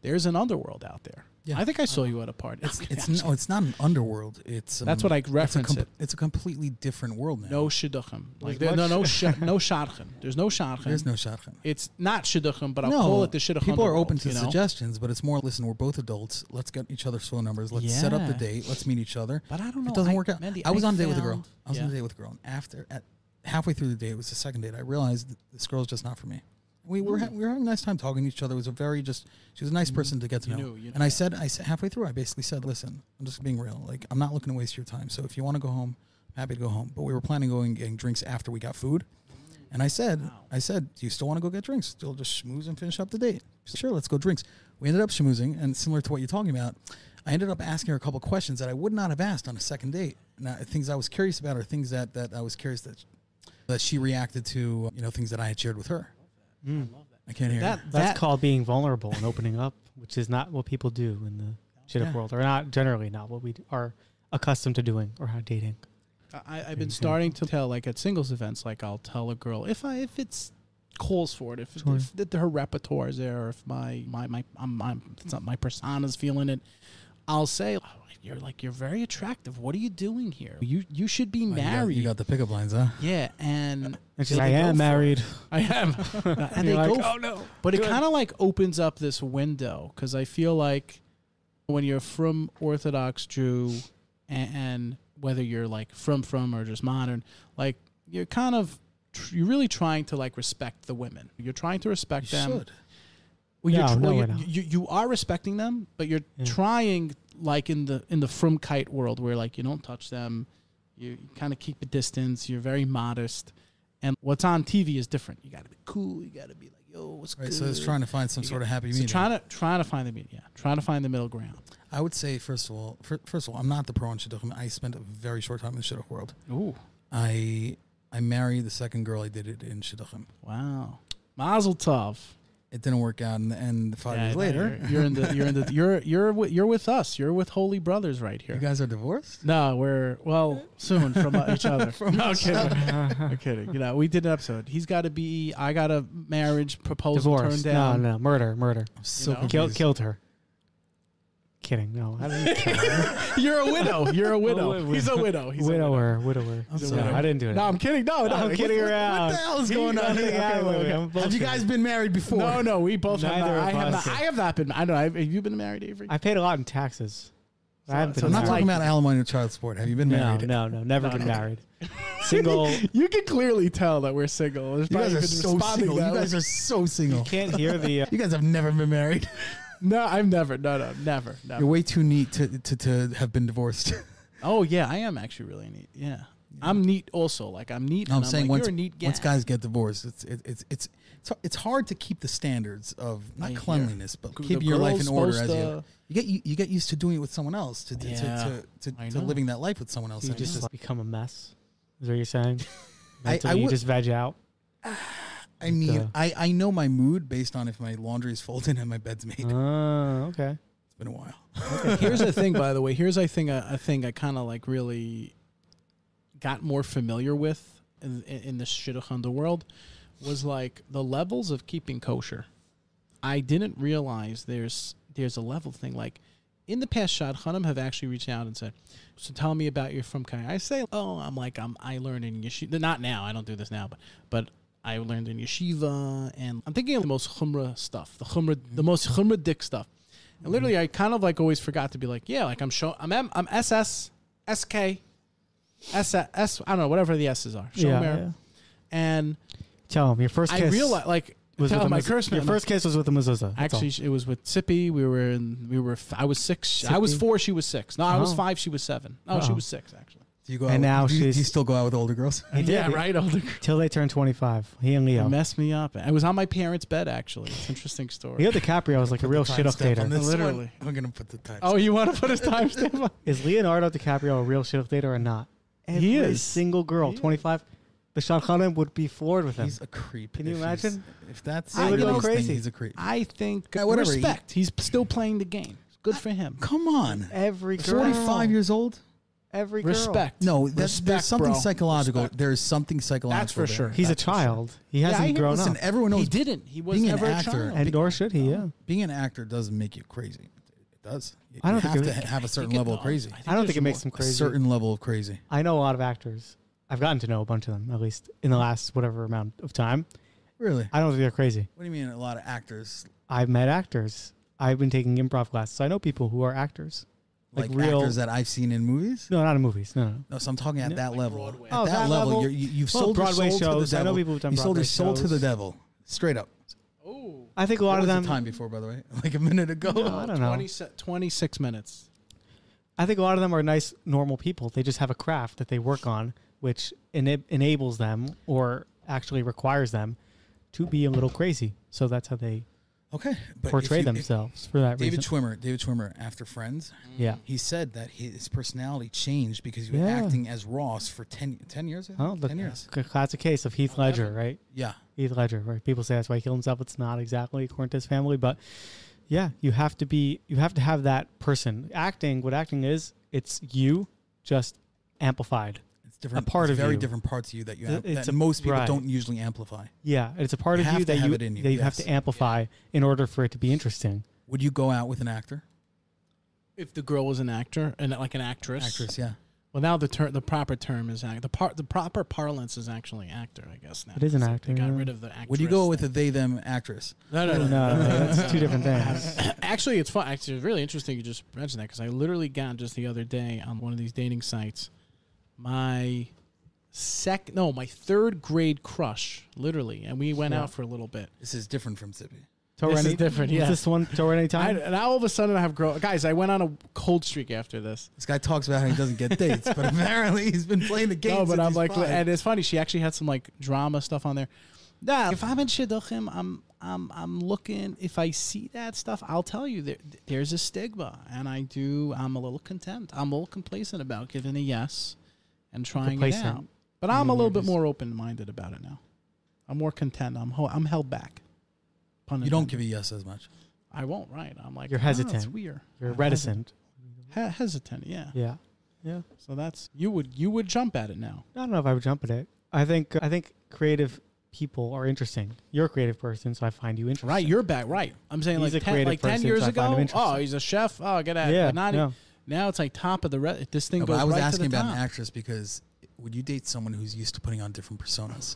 There's an underworld out there. Yeah. I think I saw you at a party. It's it's no, it's not an underworld. It's um, That's what I it's a reference it. It's a completely different world now. no shidduchim. Like there, no no sh- no shadchan. There's no shadchan. there's no shotgun. It's not shidduchim, but I'll call it the shidduch. people are open underworld, to you know? suggestions, but it's more. Listen, we're both adults. Let's get each other's phone numbers. Let's set up the Yeah. date. Let's meet each other. But I don't know. It doesn't I- work out. Mendy, I was I on a date with a girl. found- I was on yeah. a date with a girl. And after at halfway through the date, it was the second date. I realized that this girl's just not for me. We were hmm. ha- we were having a nice time talking to each other. It was a very just she was a nice hmm. person to get to. You know. knew, you and I said I said halfway through I basically said, listen, I'm just being real. Like I'm not looking to waste your time. So if you want to go home, I'm happy to go home. But we were planning on going and getting drinks after we got food. And I said, I said, do you still want to go get drinks? Still just schmooze and finish up the date? She said, sure, let's go drinks. We ended up schmoozing, and similar to what you're talking about, I ended up asking her a couple questions that I would not have asked on a second date. Now, things I was curious about, or things that, that I was curious that that she reacted to, you know, things that I had shared with her. Mm. I can't hear That you. That's that called being vulnerable and opening up, which is not what people do in the shidduch Yeah. world, or not generally not what we d- are accustomed to doing or how dating. I, I've been starting to tell, like at singles events, like I'll tell a girl if I if it's calls for it, if, Sure. if, that her repertoire is there, or if my my my I'm, I'm it's not my persona's feeling it, I'll say. "Oh, You're like you're very attractive. What are you doing here? You you should be Oh, you got- married. You got, the pickup lines, huh? yeah, and And she's they like, I go am married. I am, and they You're go. like, f- oh no. But it kind of like opens up this window because I feel like when you're from Orthodox Jew and, and whether you're like from from or just modern, like you're kind of tr- you're really trying to like respect the women. You're trying to respect You them. should. Well, you're No, tr- no, well, we're you, not. you you are respecting them, but you're trying like in the in the frumkeit world where like you don't touch them, you, kind of keep a distance. You're very modest, and what's on TV is different. You got to be cool. You got to be like, yo, what's Right, good? so it's trying to find some You sort of happy so medium. trying to trying to find the medium, yeah, trying to find the middle ground. I would say, first of all, fir- first of all, I'm not the pro in shidduchim. I spent a very short time in the shidduch world. Ooh, I I married the second girl I did it in shidduchim. wow, Mazel Tov. It didn't work out, and, and five Yeah, years later, you're, you're in the you're in the you're you're wi- you're with us. You're with Holy Brothers right here. you guys are divorced. no, we're well soon from uh, each other. no, I'm kidding. I'm kidding. You know, we did an episode. He's got to be. I got a marriage proposal Divorce. turned down. no, no, murder, murder. I'm so know? Kill, confused. killed her. Kidding. No, I didn't kill. You're a widow. You're a widow. wi- He's a widow. He's a widow. widower, widower. I'm No, sorry. I didn't do it. No, I'm kidding. No, no, I'm kidding what- around. What the hell is going on here? happened. Okay, okay. I'm Have you guys been married before? No, no, we both have not. I have not. I have not been. I don't know. Have you been married, Avery? I paid a lot in taxes. I haven't so been I'm not talking about alimony or child support. Have you been married? no, no, never No, been no. married. Single. You can clearly tell that we're single. There's You guys are so single. You guys are so single. You can't hear the. Uh, You guys have never been married. No, I've never. No, no, never. never. You're way too neat to, to, to have been divorced. Oh yeah, I am actually really neat. Yeah, I'm neat also. Like I'm neat. No, I'm and saying like, once, you're a neat guy. once guys get divorced, it's it, it's it's it's it's hard to keep the standards of not I hear. cleanliness, but The keeping your life in order as you you get you, you get used to doing it with someone else to to Yeah, to, to, to, to living that life with someone else. You just just- become a mess. Is what you're saying? I- Mentally, I you would- just veg out. I mean, uh, I, I know my mood based on if my laundry is folded and my bed's made. Oh, okay. It's been a while. Here's the thing, by the way. Here's I think a, a thing I kind of like really got more familiar with in, in, in the shidduch underworld was like the levels of keeping kosher. I didn't realize there's there's a level thing. Like in the past, shadchanim have actually reached out and said, "So tell me about your frumkeit." I say, "Oh, I'm like I'm I learned in yeshiva. Not now. I don't do this now, but but." I learned in yeshiva, and I'm thinking of the most chumrah stuff, the chumrah, the most chumradik stuff. And literally, I kind of like always forgot to be like, yeah, like I'm show, I'm M, I'm SS, SK, S, S, I don't know, whatever the S's are. Yeah, Shomer. yeah. And Tell him your first I realized, like, was tell with my mez- curse Your man, first kiss was with a mezuzah. that's all. Actually, it was with Sippy. We were in. We were. I was six. I was four. She was six. No, I was Oh. five. She was seven. No, she was six actually. Do you go And out now with, do you, do you still go out with older girls? He did. yeah, right. Older. Till they turned 25. He and It Leo. messed me up. I was on my parents' bed actually. It's an interesting story. Leo DiCaprio was like a real shit timestamp dater. on this one. Literally. I'm gonna put the time. Oh, you want to put his timestamp on? Is Leonardo DiCaprio a real shit dater or not? Every He is. single girl, He is. 25, the shadchanim would be floored with him. he's a creep. Can you if imagine? If that's They would you go know, thing, crazy. he's a creep. I think Yeah, whatever. respect. He's still playing the game. Good for him. Come on, Every girl. 45 years old. Every girl. Respect. No, that's, Respect, there's something bro. psychological. Respect. There's something psychological. That's for there. sure. He's That's a for sure. child. He Yeah, I hasn't hear- grown Listen, up. everyone knows He didn't. He was being an never a actor- child. And nor should he, yeah. being an actor doesn't make you crazy. It does. You, I don't you think have it- to have a I certain level of crazy. I don't think it makes more. him A crazy. certain level of crazy. I know a lot of actors. I've gotten to know a bunch of them, at least in the last whatever amount of time. Really? I don't think they're crazy. What do you mean? A lot of actors, I've met actors. I've been taking improv classes. I know people who are actors. Like, Like real- actors that I've seen in movies. No, not in movies. No, no. No, so I'm talking at No. that Like level. Broadway. Oh, at Oh, that, that level, level? You're, you, you've Well, sold Broadway your soul shows. to the I know devil. people who've done you sold your Broadway soul to the devil. Straight up. Oh, I think a lot what of was them. the time before, by the way? Like a minute ago. No, I don't know. 20 26 minutes. I think a lot of them are nice, normal people. They just have a craft that they work on, which ena- enables them or actually requires them to be a little crazy. So that's how they Okay, but portray you- if- themselves for that reason. David reason. Schwimmer, David Schwimmer, after Friends, mm. yeah. he said that his personality changed because he was Yeah. acting as Ross for 10, 10 years. I Oh, think? the 10 years. c- classic case of Heath Ledger, right? Yeah. Heath Ledger, right? People say that's why he killed himself. It's not exactly according to his family, but yeah, you have to be, you have to have that person. Acting, what acting is, it's you just amplified. It's different. part it's of very you. different parts of you that you It- have it's that a- most people right. don't usually amplify. Yeah, it's a part You of you that you, you, that you have to amplify in order for it to be interesting. Would you go out with an actor? If the girl was an actor and like an actress. Actress, yeah. Well, now the ter- the proper term is act. The part the proper parlance is actually actor. I guess now. It is an like actor, They got yeah. rid of the actress. Would you go with a they them actress? No, no, No, no. no, that's two different things. Actually, it's fun. Actually, it's really interesting you just mentioned that because I literally got just the other day on one of these dating sites my sec no my third grade crush literally, and we went Yeah. out for a little bit. This is different from Sippy. Tour This is different, was yeah. this one tour I, anytime? and now all of a sudden I have girl guys. I went on a cold streak after this. This guy talks about how he doesn't get dates, but apparently he's been playing the game. No, but since I'm like, five. and it's funny. She actually had some like drama stuff on there. Nah, if I'm in shidduchim, I'm I'm I'm looking. If I see that stuff, I'll tell you there, there's a stigma, and I do. I'm a little content. I'm a little complacent about giving a yes and trying it out. But I'm a little bit more open minded about it now. I'm more content. I'm ho- I'm held back. Pun you don't intended. give a yes as much. I won't. Right. I'm like You're "Ah, It's hesitant. weird. You're I'm reticent. Hesitant. He- hesitant. Yeah. Yeah. Yeah. So that's you would you would jump at it now. I don't know if I would jump at it. I think I think creative people are interesting. You're a creative person, so I find you interesting. Right, you're back. Right, I'm saying He's like a ten, creative like ten person, years so I find him ago. interesting. Oh, he's a chef. Oh, get at Yeah. Not yeah. Now it's like top of the re- this thing No, goes but I was right asking about top. an actress because would you date someone who's used to putting on different personas?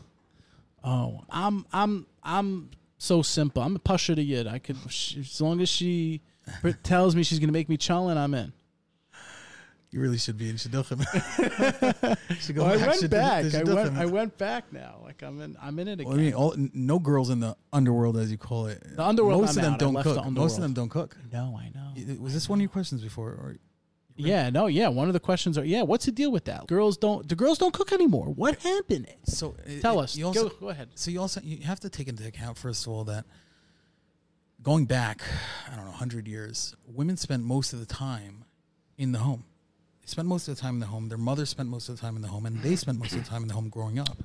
Oh, I'm I'm I'm so simple. I'm a pasha to yid. I could sh- as long as she tells me she's gonna make me cholent, I'm in. You really should be in shidduchim. Well, I went back. I went I went back now. Like I'm in I'm in it again. Well, I mean, all, no girls in the underworld, as you call it. The underworld, Most I'm of them out. Don't left the cook. Most of them don't cook. no, I know. Was this one of your questions before, or Yeah, no, yeah. One of the questions are, yeah, what's the deal with that? Girls don't. The girls don't cook anymore. What happened? So uh, Tell it- us. You also, go, go ahead. So you also you have to take into account first of all that going back, I don't know, hundred years, women spent most of the time in the home. They spent most of the time in the home. Their mother spent most of the time in the home, and they spent most of the time in the home growing up.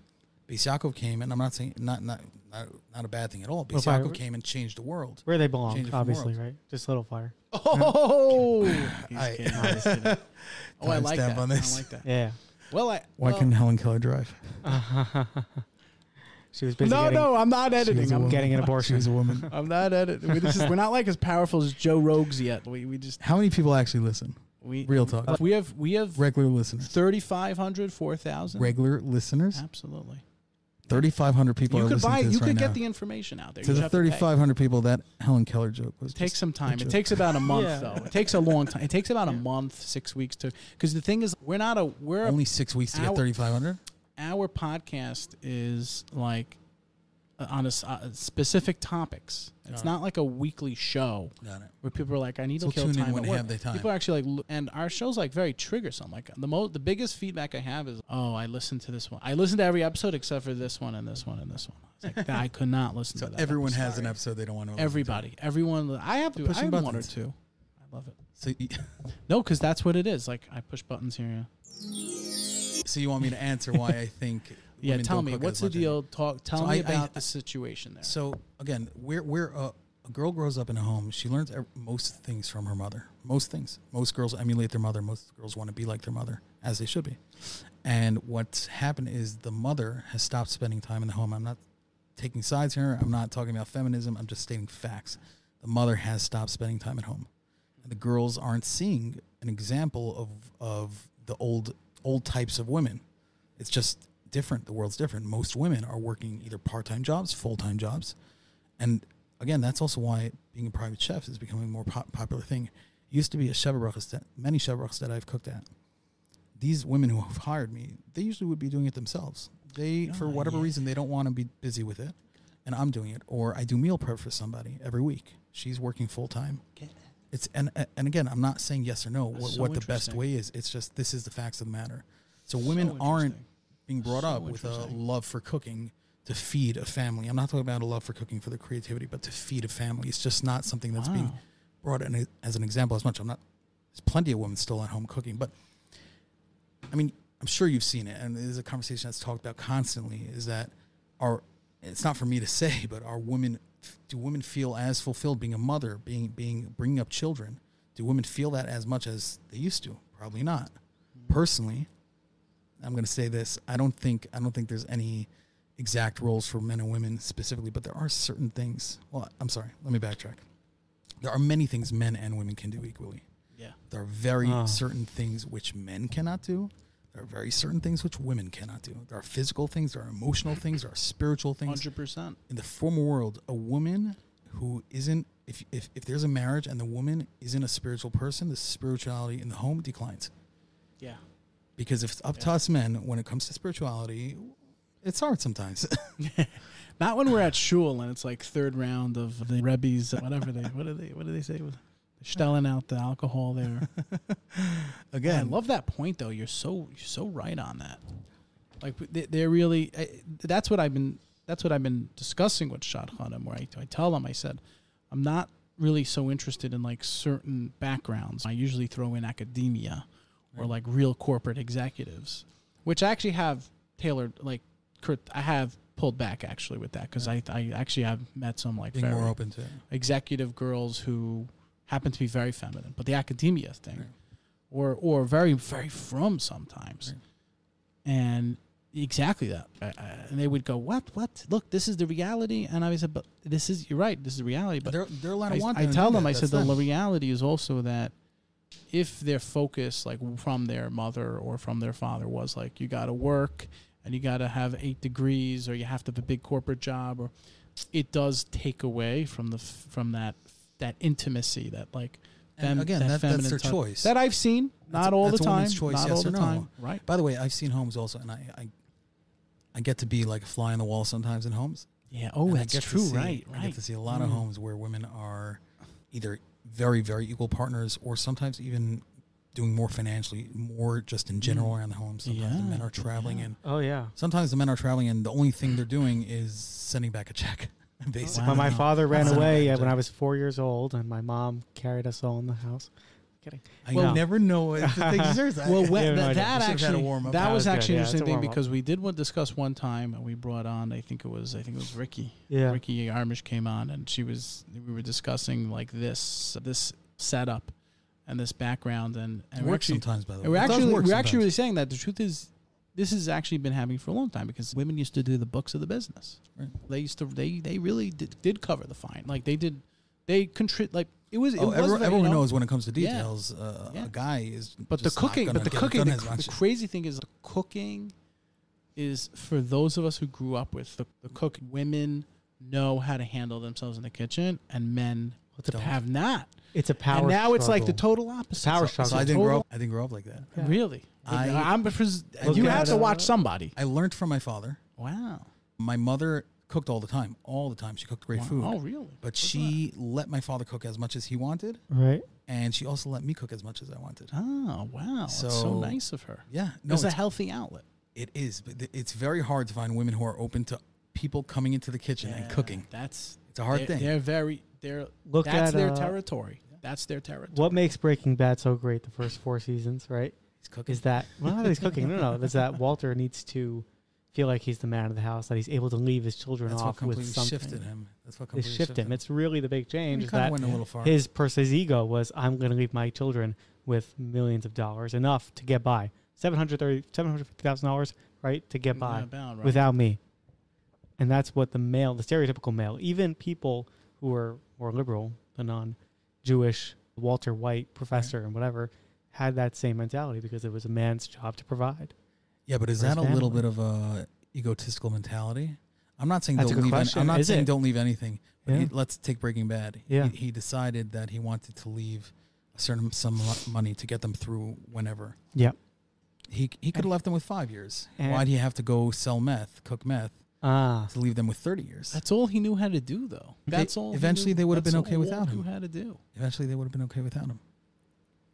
Beis came, and I'm not saying not not not, not a bad thing at all. Beis Well, Yaakov came and changed the world. Where they belong, Change it from obviously, world. right? Just a little fire. Oh, he's I- kidding. He's oh, I like that. on this. I like that. Yeah. Well, I Why well, couldn't Helen Keller drive? She was busy no, getting, no, I'm not editing. I'm woman. getting an She abortion. was a woman. I'm not editing. We, this is, we're not like as powerful as Joe Rogues yet. We we just How many people actually listen? we Real talk. We have we have Regular listeners. 3,500, 4,000. Regular listeners. Absolutely. Thirty five hundred people. You are could listening buy. to this You right could get now. the information out there. to You the just have to pay. thirty five hundred people that Helen Keller joke was. It takes just some a time. It takes about a month Yeah. though. It takes a long time. It takes about a month, six weeks to. Because the thing is, we're not a we're only six weeks to Our- get thirty five hundred. our podcast is like on a, uh, specific topics. It's Got not like a weekly show Got it. where people are like, "I need So to kill tune in time." when at they work. have their time. People are actually like, and our show's like very triggersome. Like the most, the biggest feedback I have is, "Oh, I listened to this one. I listened to every episode except for this one and this one and this one." It's like I could not listen So to that. everyone episode. has an episode they don't want to. Everybody, everyone. I have to. I Pushing have one or buttons. two. I love it. So, y- No, because that's what it is. Like I push buttons here. Yeah. so you want me to answer why I think? Yeah, tell me what's the deal. Talk. Tell So me I- I- about the situation there. So again, we're we're uh, a girl grows up in a home. She learns most things from her mother. Most things. Most girls emulate their mother. Most girls want to be like their mother, as they should be. And what's happened is the mother has stopped spending time in the home. I'm not taking sides here. I'm not talking about feminism. I'm just stating facts. The mother has stopped spending time at home, and the girls aren't seeing an example of of the old old types of women. It's just different. The world's different. Most women are working either part time jobs, full time jobs, and again, that's also why being a private chef is becoming a more pop- popular thing. It used to be a shevabrachas that many shevabrachas that I've cooked at. These women who have hired me, they usually would be doing it themselves. They, for Oh, whatever yeah. reason, they don't want to be busy with it, and I'm doing it. Or I do meal prep for somebody every week. She's working full time. It's and and again, I'm not saying yes or no. That's What, so what the best way is. It's just this is the facts of the matter. So women So aren't. Being brought So up with a love for cooking to feed a family. I'm not talking about a love for cooking for the creativity, but to feed a family. It's just not something that's being brought in as an example as much. I'm not. There's plenty of women still at home cooking, but I mean, I'm sure you've seen it, and there's a conversation that's talked about constantly. Is that are it's not for me to say, but are women do women feel as fulfilled being a mother, being being bringing up children? Do women feel that as much as they used to? Probably not. Hmm. Personally, I'm going to say this. I don't think I don't think there's any exact roles for men and women specifically, but there are certain things. Well, I'm sorry. Let me backtrack. There are many things men and women can do equally. Yeah. There are very Ah. certain things which men cannot do. There are very certain things which women cannot do. There are physical things, there are emotional things, there are spiritual things. Hundred percent. In the former world, a woman who isn't if, if if there's a marriage and the woman isn't a spiritual person, the spirituality in the home declines. Yeah. Because if it's up to us men, when it comes to spirituality, it's hard sometimes. Not when we're at shul and it's like third round of the Rebbe's, whatever they, what do they, what do they say? Stelling out the alcohol there. Again, I love that point though. You're so, you're so right on that. Like they, they're really, I, that's what I've been, that's what I've been discussing with shadchanim, where I, I tell them, I said, I'm not really so interested in like certain backgrounds. I usually throw in academia or like real corporate executives, which I actually have tailored, like, I have pulled back actually with that because I, I actually have met some like being very more open to it. executive girls who happen to be very feminine, but the academia thing, Right. or or very very frum sometimes, Right. and exactly that, I, I, and they would go, "What? What? Look, this is the reality," and I said, "But this is you're right. This is the reality." But they're they're allowed I, to want. I tell them, that. I said, That's the them. reality is also that if their focus, like from their mother or from their father, was like you got to work and you got to have eight degrees or you have to have a big corporate job, or it does take away from the from that that intimacy that like And again, that that, that's feminine their choice. that I've seen, That's not a- all the time, choice, not yes all the or no. time, right? By the way, I've seen homes also, and I, I I get to be like a fly on the wall sometimes in homes. Yeah. Oh, And that's true. see- right. I get to see a lot of Mm. homes where women are either very, very equal partners or sometimes even doing more financially, more just in mm. general around the home. Sometimes the men are traveling and Oh yeah. sometimes the men are traveling and the only thing they're doing is sending back a check. Basically, When my father ran away back a when. I was four years old, and my mom carried us all in the house. Kidding. I Well- never know if the that. Well, Yeah, when, no, that, know. that We should've had a actually warm-up. that That was was actually good, an yeah, interesting thing because we did one discuss one time and we brought on I think it was I think it was Ricky Yeah. Ricky Armish came on and she was we were discussing like this this setup and this background and, and it we're works actually sometimes. By the way, we're actually we're actually really saying that the truth is this has actually been happening for a long time because women used to do the books of the business. Right. They used to they they really did, did cover the fine like they did they contribute like it was it Oh, was everyone, very, you everyone know, knows when it comes to Yeah. details, uh, Yeah. a guy is. But the just not cooking, gonna but the cooking, the, the crazy thing is the cooking is for those of us who grew up with the, the cook. Women know how to handle themselves in the kitchen, and men Don't. have not. It's a power. and now it's like the total opposite. Power So- struggle. So I so didn't grow up. I didn't grow up like that. Yeah. Really, I- I'm pres- you have to watch somebody. I learned from my father. Wow. My mother cooked all the time, all the time. She cooked great Wow. food. Oh, really? But What's she let my father cook as much as he wanted, Right. and she also let me cook as much as I wanted. Oh, wow. That's so So- nice of her. Yeah, no, it's a healthy outlet. it is. But th- it's very hard to find women who are open to people coming into the kitchen and Yeah, cooking. That's It's a hard they're, thing. They're very. They're Look that's at, their uh, territory. That's their territory. What makes Breaking Bad so great the first four seasons, right? He's cooking. Is that well not that he's cooking, no no, is that Walter needs to feel like he's the man of the house, that he's able to leave his children That's what off with completely something. shifted him. That's what They completely shift him. It's really the big change. Is that went a little far. his person's ego was I'm going to leave my children with millions of dollars, enough to get by. Seven hundred thirty, seven hundred fifty thousand dollars, right, to get by about, right. without me. And that's what the male, the stereotypical male, even people who are more liberal, the non-Jewish Walter White professor and whatever, had that same mentality because it was a man's job to provide. Yeah, but is that a little bit of a egotistical mentality? I'm not saying That's don't good leave. Any, question. I'm not Is saying it? don't leave anything. But Yeah. he, let's take Breaking Bad. Yeah. He, he decided that he wanted to leave a certain sum of money to get them through whenever. Yeah. He he could have left them with five years. And- Why do he have to go sell meth, cook meth, Ah, to leave them with thirty years? That's all he knew how to do, though. They- That's all. he eventually knew- they would have been okay all without him. knew how to do. Eventually, they would have been okay without him.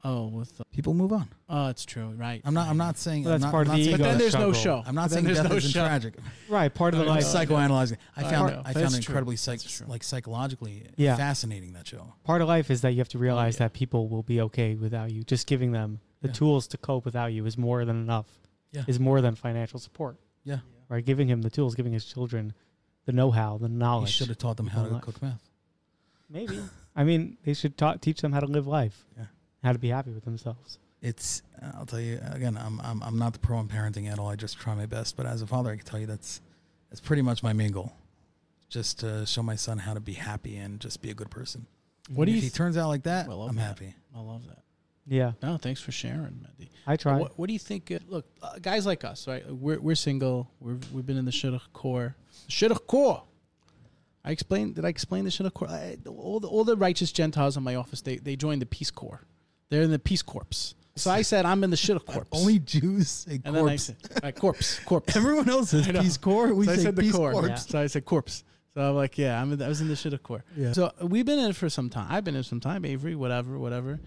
Oh, with the, People move on. oh, it's true, right? I'm not. I'm not saying. Well, I'm that's not, part I'm of not the saying But then ego there's no show. I'm not saying death no isn't show. tragic. right. Part of the I know. I'm life, psychoanalyzing. I I found know. it. I found it incredibly psych, like psychologically Yeah. fascinating. That show. part of life is that you have to realize yeah. that people will be okay without you. Just giving them the Yeah. tools to cope without you is more than enough. Yeah. Is more than financial support. Yeah. Right. Giving him the tools, giving his children the know-how, the knowledge. He knowledge. should have taught them how to Life. cook meth. Maybe. I mean, they should ta- teach them how to live life. Yeah. How to be happy with themselves. It's. I'll tell you again. I'm. I'm. I'm not the pro on parenting at all. I just try my best. But as a father, I can tell you that's. That's pretty much my main goal. Just to show my son how to be happy and just be a good person. What do if you? he th- turns out like that, I love I'm that. happy. I love that. Yeah. No, thanks for sharing, Mendy. I try. What, what do you think? Uh, look, uh, guys like us, right? We're we're single. We're we've been in the shidduch core. Shidduch core. I explained. Did I explain the shidduch core? I, all the all the righteous Gentiles in my office, they they joined the Peace Corps. They're in the Peace Corps. So I said I'm in the shidduch corps. Only Jews say and then I said right, corpse, corpse. Everyone else says Peace Corps. We so I say said the Peace core. Corps. Yeah. So I said corpse. So I'm like, yeah, I'm in, I was in the shidduch core. Yeah. So we've been in it for some time. I've been in it some time. Avery, whatever, whatever.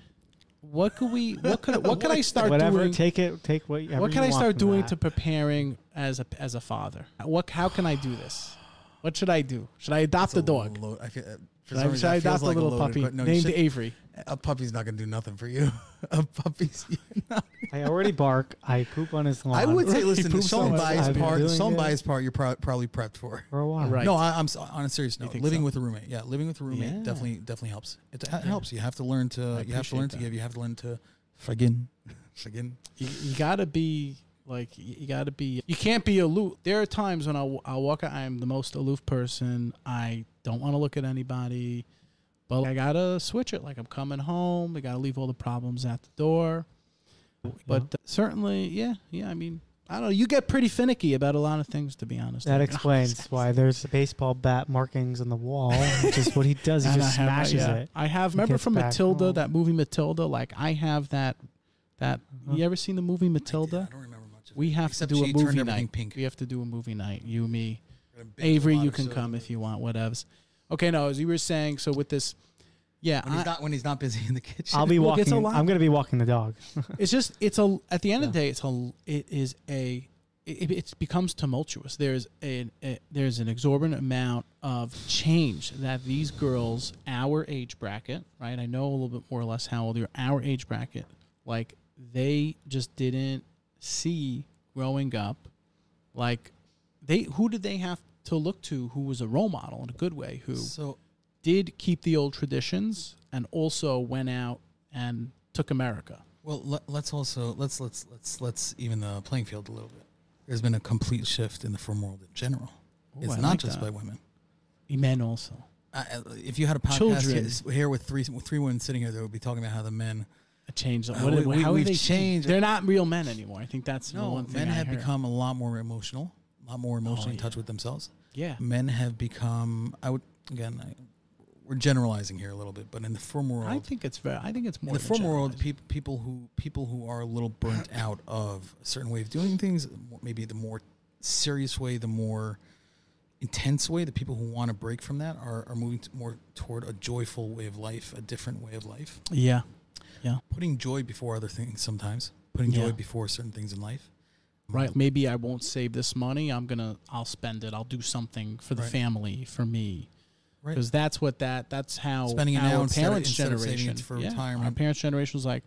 What could we? What could? What could I start Whatever. doing? Take it. Take what. what can I start doing to preparing as a as a father? What? How can I do this? What should I do? Should I adopt a dog? Lo- I feel, uh, Should I, should I adopt a little loaded puppy no, named should- Avery? A puppy's not gonna do nothing for you. a puppy's. I already bark. I poop on his lawn. I would say, He listen, poops Sean on my Bias part. been Sean doing. Bias part. You're pro- probably prepped for. for a while. Right. No, I, I'm s- on a serious note. Living so? with a roommate, yeah, living with a roommate Yeah. definitely definitely helps. It, it helps. You have to learn to. I You have to learn to give. You have to learn to forgive. Forgive. You, you gotta be like you, you gotta be. You can't be aloof. There are times when I'll, I'll walk. I'm the most aloof person. I don't want to look at anybody, but I gotta switch it. Like I'm coming home. I gotta leave all the problems at the door. But certainly, yeah, yeah. I mean, I don't know. You get pretty finicky about a lot of things, to be honest. That explains why there's a baseball bat markings on the wall, which is what he does. He And just have, smashes yeah. it. I have. He Remember from Matilda, home. that movie Matilda. Like I have that. That Uh-huh. you ever seen the movie Matilda? I don't remember much. Of We have to do a movie night. Pink. We have to do a movie night. You, me, Gonna binge a Avery. You can come if you want. Whatevs. Okay, no. As you were saying, so with this, Yeah, when he's I- not when he's not busy in the kitchen. I'll be Look, walking. it's a lot. I'm going to be walking the dog. it's just it's a at the end of the day it's a it is a it, it becomes tumultuous there's a, a there's an exorbitant amount of change that these girls our age bracket right i know a little bit more or less how old you're our age bracket like they just didn't see growing up like they who did they have to look to who was a role model in a good way who so did keep the old traditions and also went out and took america well, let, let's also let's let's let's let's even the playing field a little bit. There's been a complete shift in the film world in general. Ooh, it's I not like just that. by women. men also if you had a podcast Children. here- here with three with three women sitting here, they would be talking about how the men. change. Uh, What, we- we- how have they changed. They're not real men anymore. I think that's the No, one thing men I have heard. become a lot more emotional, lot more emotionally in oh, yeah. touch with themselves. Yeah, Men have become. I would again. I, we're generalizing here a little bit, but in the film world, I think it's very. I think it's more in the film world, people people who people who are a little burnt out of a certain way of doing things, maybe the more serious way, the more intense way, the people who want to break from that are, are moving to more toward a joyful way of life, a different way of life. Yeah, yeah. Putting joy before other things sometimes, putting Yeah. joy before certain things in life. Right. Maybe I won't save this money. I'm gonna. I'll spend it. I'll do something for the Right. family, for me, Right. because that's what that. That's how Spending our parents' of generation for yeah, Our retirement. parents' generation was like,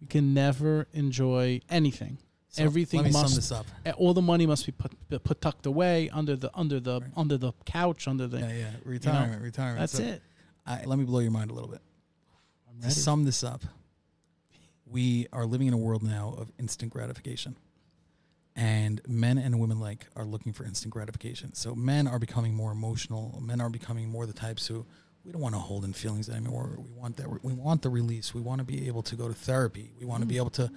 we can never enjoy anything. So Everything must. sum this up. All the money must be put put tucked away under the under the Right. under the couch under the. Yeah, yeah. Retirement, retirement. That's So, it. I, let me blow your mind a little bit. I'm To sum this up, we are living in a world now of instant gratification. And men and women like are looking for instant gratification. So men are becoming more emotional. Men are becoming more the types who we don't want to hold in feelings anymore. We want that. We want the release. We want to be able to go to therapy. We want to be mm. able to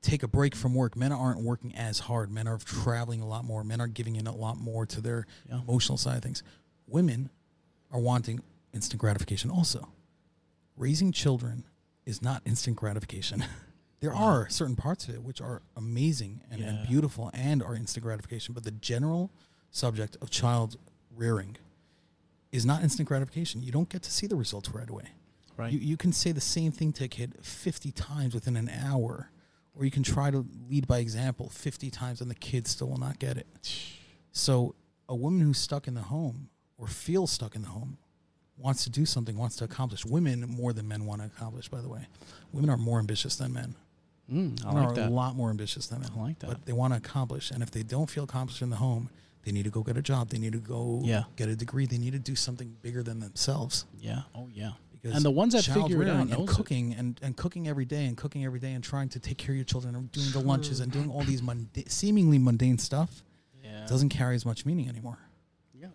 take a break from work. Men aren't working as hard. Men are traveling a lot more. Men are giving in a lot more to their Yeah. emotional side of things. Women are wanting instant gratification also. Raising children is not instant gratification. there mm-hmm. are certain parts of it which are amazing and, and beautiful and are instant gratification, but the general subject of child rearing is not instant gratification. You don't get to see the results right away. Right. You, you can say the same thing to a kid 50 times within an hour, or you can try to lead by example 50 times and the kid still will not get it. So, a woman who's stuck in the home or feels stuck in the home wants to do something, wants to accomplish. Women more than men want to accomplish, by the way. Women are more ambitious than men. Mm, I like are that. a lot more ambitious than men. I like that. But they want to accomplish. And if they don't feel accomplished in the home, they need to go get a job. They need to go Yeah. get a degree. They need to do something bigger than themselves. Yeah. Oh yeah. Because And the ones that figure it out and knows it. cooking and, and cooking every day and cooking every day and trying to take care of your children and doing the lunches and doing all these munda- seemingly mundane stuff Yeah. doesn't carry as much meaning anymore. Yeah.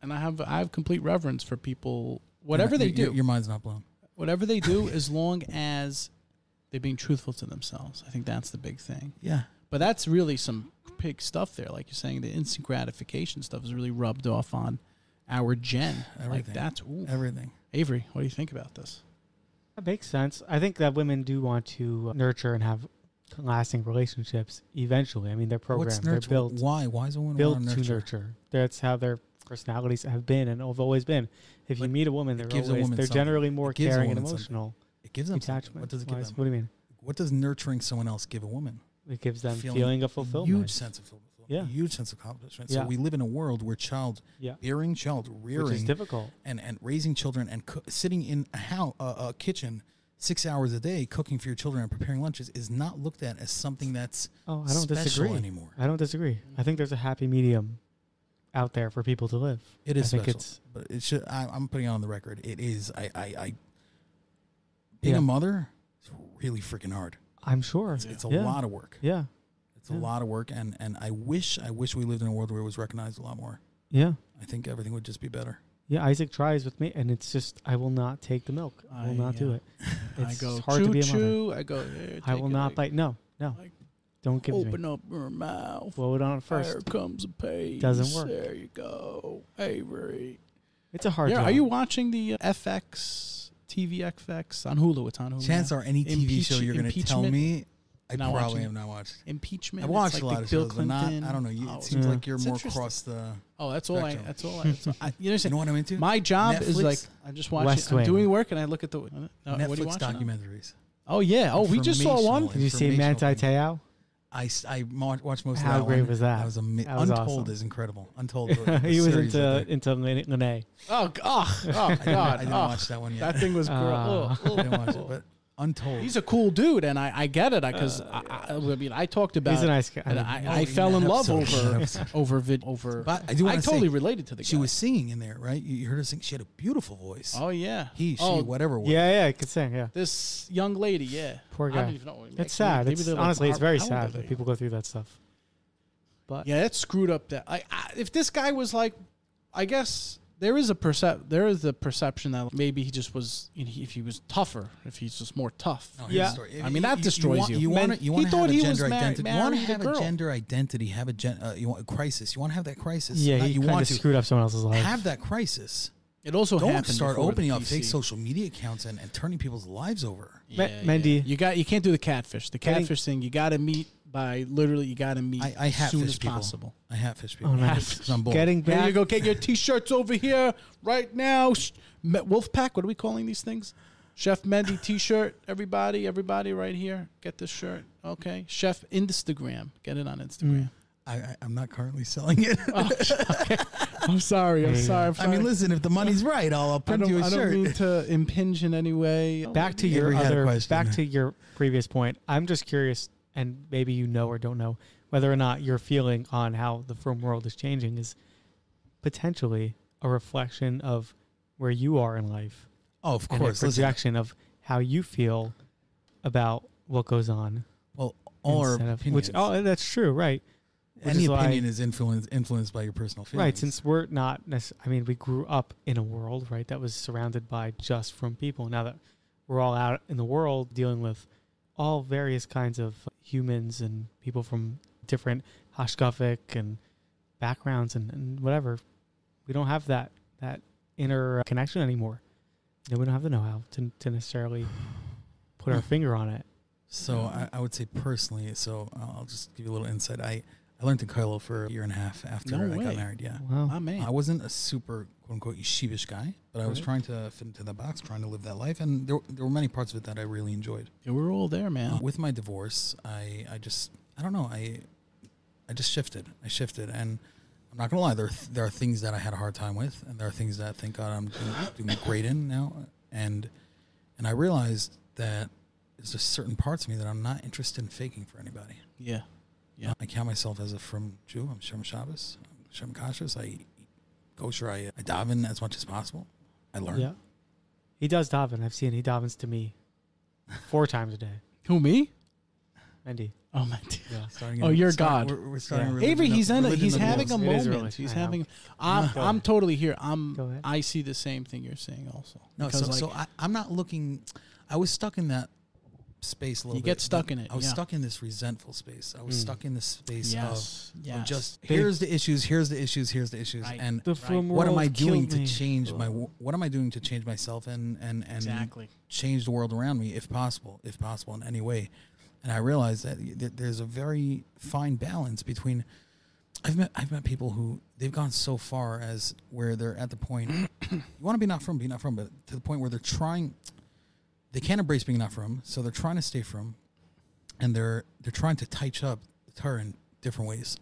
And I have I have complete reverence for people whatever they your- do. your mind's not blown. whatever they do as long as they're being truthful to themselves. I think that's the big thing. Yeah. But that's really some big stuff there. Like you're saying, the instant gratification stuff is really rubbed off on our gen. Like that's ooh. Everything. Avery, what do you think about this? That makes sense. I think that women do want to nurture and have lasting relationships eventually. I mean, they're programmed, What's they're built, Why? Why is a woman built want to to nurture? nurture. That's how their personalities have been and have always been. If you But meet a woman, they're gives a always woman they're something. generally more It gives a caring and emotional. something. Gives them something. What does it give wise. them? What do you mean? What does nurturing someone else give a woman? It gives them Feeling- feeling, of fulfillment. Huge sense of fulfillment. Yeah. Huge sense of accomplishment. Yeah. So we live in a world where child yeah, bearing, child which is rearing, difficult. and, and raising children and coo- sitting in a, house, a, a kitchen six hours a day cooking for your children and preparing lunches is not looked at as something that's Oh, I don't disagree anymore. I don't disagree. I think there's a happy medium out there for people to live. It is I think special, it's but it should. I, I'm putting it on the record. It is. I. I. I being Yeah. a mother is really freaking hard. I'm sure. It's, it's a yeah. lot of work. Yeah. It's a lot of work, and and I wish I wish we lived in a world where it was recognized a lot more. Yeah. I think everything would just be better. Yeah, Isaac tries with me, and it's just I will not take the milk. I will I, not do uh, it. I It's go hard choo to be a mother. choo. I go. "Here, I will not like, bite. No, no, like, don't give it to Open me. up your mouth. Blow it on it There first. comes a page. Doesn't work. There you go, Avery. It's a hard Yeah, job. are you watching the uh, FX TV FX on Hulu? It's on Hulu. Chance now. are any TV Impeach- show you're going to tell impeachment? me I Not probably watching have not watched. impeachment. I've It's watched like a lot the of Bill shows, but not. Clinton. I don't know. You, Oh, it seems Yeah. like you're It's more interesting. across the. Oh, that's all I. Spectrum. That's all I. That's all I you understand? You know what I'm into? My job is Netflix? like I just watch. West it. I'm Wing. doing work and I look at the. Uh, Netflix what are you watching? now? documentaries. Oh yeah. Oh, we just saw one. Did you see Manti informational Te'o? I, s- I mo- watched most How of that great one. was that? That was amazing. That was Untold awesome. is incredible. Untold. the- the he was series into of into Lin- Lene. Oh, g- oh, oh I didn't, God. I didn't oh, watch that one yet. That thing was. Gr- Ah. oh, I didn't watch it, but Untold. He's a cool dude, and I, I get it because uh, I, I, I mean I talked about. He's a nice guy. and Oh, I, I fell in love episode, in that over over vid, over. But I do I wanna say, totally related to the she guy. was singing in there, right? You you heard her sing. She had a beautiful voice. Oh yeah. He, she, oh, whatever. was. yeah, yeah, I could sing. Yeah, This young lady, yeah. Poor I guy. don't even know. Maybe- it's sad. maybe It's, they're like, honestly, it's very sad that people go through that stuff. But Yeah, it screwed up that. I, I if this guy was like, I guess there is a percep there is a perception that maybe he just was you know, if he was tougher, if he's just more tough. No, Yeah. story. I mean, that destroys you. You want to you want to have a gender identity. You want to have a gender identity. Have a gen. Uh, you want a crisis. You want to have that crisis. yeah, Not he you want to screwed up someone else's life. have that crisis. It also Don't happened start opening up fake social media accounts and, and turning people's lives over. Ma- Mendy. You got you can't do the catfish. The catfish thing you got to meet by literally you got to meet I, I as soon hatfish as people. possible. I have fish people. Oh, no. Because I'm bold. Getting Here back. you go. Get your t-shirts over here right now. Sh- Me- Wolfpack. What are we calling these things? Chef Mendy t-shirt. Everybody, everybody, right here. Get this shirt. Okay. Chef Instagram. Get it on Instagram. Mm. I, I, I'm not currently selling it. Oh, I'm sorry. I'm sorry. I'm I sorry. mean, listen, if the money's right, I'll, I'll I print don't, you a I don't shirt. mean to impinge in any way. back to Avery your had a other question. back to your previous point i'm just curious and maybe you know or don't know whether or not your feeling on how the film world is changing is potentially a reflection of where you are in life oh, of and a course. Listen, of how you feel about what goes on well, all of- which oh that's true right which any is why- opinion is influenced influenced by your personal feelings. Right, since we're not, necess- I mean, we grew up in a world, right, that was surrounded by just frum people. Now that we're all out in the world dealing with all various kinds of humans and people from different hashkafic and backgrounds and, and whatever, we don't have that that inner connection anymore. And we don't have the know-how to, to necessarily put our finger on it. So I, I would say personally. So I'll just give you a little insight. I I learned in kollel for a year and a half after No I way. got married. Yeah. Wow. My man. I wasn't a super quote unquote yeshivish guy, but I was Right. trying to fit into that box, trying to live that life, and there there were many parts of it that I really enjoyed. Yeah, we're all there, man. Uh, with my divorce, I I just I don't know I I just shifted. I shifted, and I'm not gonna lie. There are th- there are things that I had a hard time with, and there are things that thank God I'm doing, doing great in now. And and I realized that there's just certain parts of me that I'm not interested in faking for anybody. yeah. Yeah. I count myself as a frum Jew. I'm Shem Shabbos. I'm Shem Kashrus. I eat kosher. I, I daven as much as possible. I learn. Yeah. He does daven. I've seen he davens to me four times a day. Who me? Andy. Oh my. Yeah, starting Oh, in- you're start- God. We're, we're starting Yeah. religion Avery, of- he's in. A, he's having a rules. It is moment. really- He's I know. having. I'm. Go I'm totally here. I'm. I see the same thing you're saying also. No, so, like, so I, I'm not looking. I was stuck in that space a little You bit. get stuck in it, I was yeah. stuck in this resentful space. I was Mm. stuck in this space yes. of, yes. of just Big- here's the issues, here's the issues, here's the issues, Right. and The Right. what am I doing killed to me. change my? What am I doing to change myself and and and exactly. change the world around me if possible, if possible in any way. And I realized that that there's a very fine balance between. I've met I've met people who they've gone so far as where they're at the point you want to be not frum, be not frum, but to the point where they're trying. They can't embrace being not frum, so they're trying to stay frum, and they're they're trying to touch up the Torah in different ways.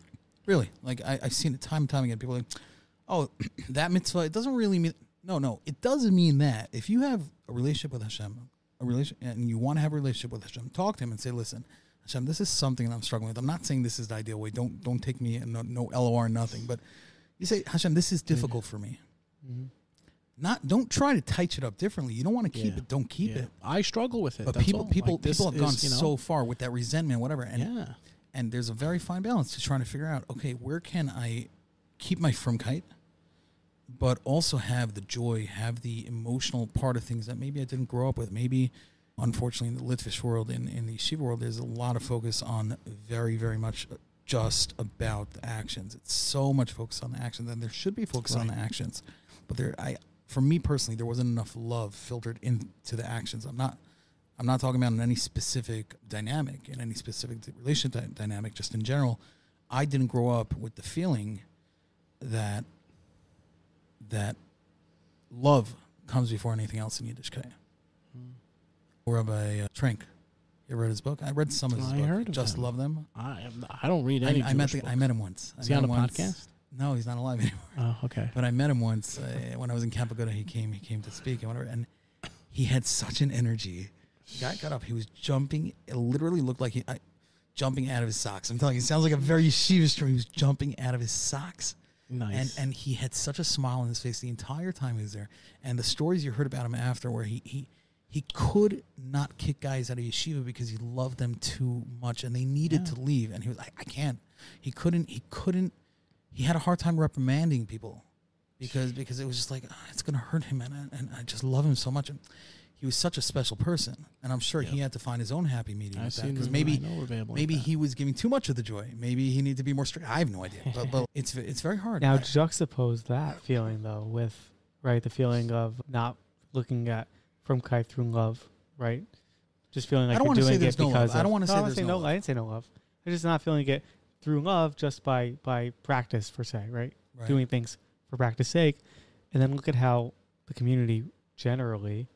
Really, like I, I've seen it time and time again. People are like, oh, that mitzvah. It doesn't really mean. No, no, it doesn't mean that. If you have a relationship with Hashem, a relation, and you want to have a relationship with Hashem, talk to Him and say, listen, Hashem, this is something that I'm struggling with. I'm not saying this is the ideal way. Don't don't take me no, no LOR, nothing. But you say, Hashem, this is difficult for me. Mhm. Not don't try to touch it up differently. You don't want to keep Yeah. it. Don't keep Yeah. it. I struggle with it. But that's people all. people Like, people have gone is, you know, so far with that resentment, whatever. And yeah. and there's a very fine balance to trying to figure out okay where can i keep my frumkeit but also have the joy have the emotional part of things that maybe i didn't grow up with maybe unfortunately in the litvish world in, in the shiva world there's a lot of focus on very very much just about the actions it's so much focus on the actions and there should be focus on the actions but there i for me personally there wasn't enough love filtered into the actions i'm not I'm not talking about in any specific dynamic, in any specific relationship dy- dynamic, just in general. I didn't grow up with the feeling that that love comes before anything else in Yiddishkeit. Or Rabbi uh, Trank. You read his book? I read some of his I book. heard Just. Love Them. I I don't read any. I, I met the, I met him once. I Is he on a once. podcast? No, he's not alive anymore. Oh, okay. But I met him once uh, when I was in Camp Aguda. He came. He came to speak and whatever. And he had such an energy. The guy got up. He was jumping. It literally looked like he I, jumping out of his socks. I'm telling you, it sounds like a very yeshiva story. He was jumping out of his socks. Nice. And and he had such a smile on his face the entire time he was there. And the stories you heard about him after, where he he he could not kick guys out of yeshiva because he loved them too much, and they needed Yeah. to leave. And he was like, I can't. He couldn't. He couldn't. He had a hard time reprimanding people because because it was just like "Ah, it's gonna hurt him, and I, and I just love him so much. And he was such a special person, and I'm sure he had to find his own happy medium I've with that seen because them, maybe I know Rabbi Abel like maybe that. he was giving too much of the joy. Maybe he needed to be more strict. I have no idea, but, but it's it's very hard. Now I- juxtapose that feeling though with right the feeling of not looking at frumkeit through love, right? Just feeling like I don't you're wanna say doing there's it no love. because I don't wanna say I'm there's no no. love. I didn't say no love. I'm just not feeling it through love just by by practice per se, right? Right. Doing things for practice sake, and then look at how the community generally,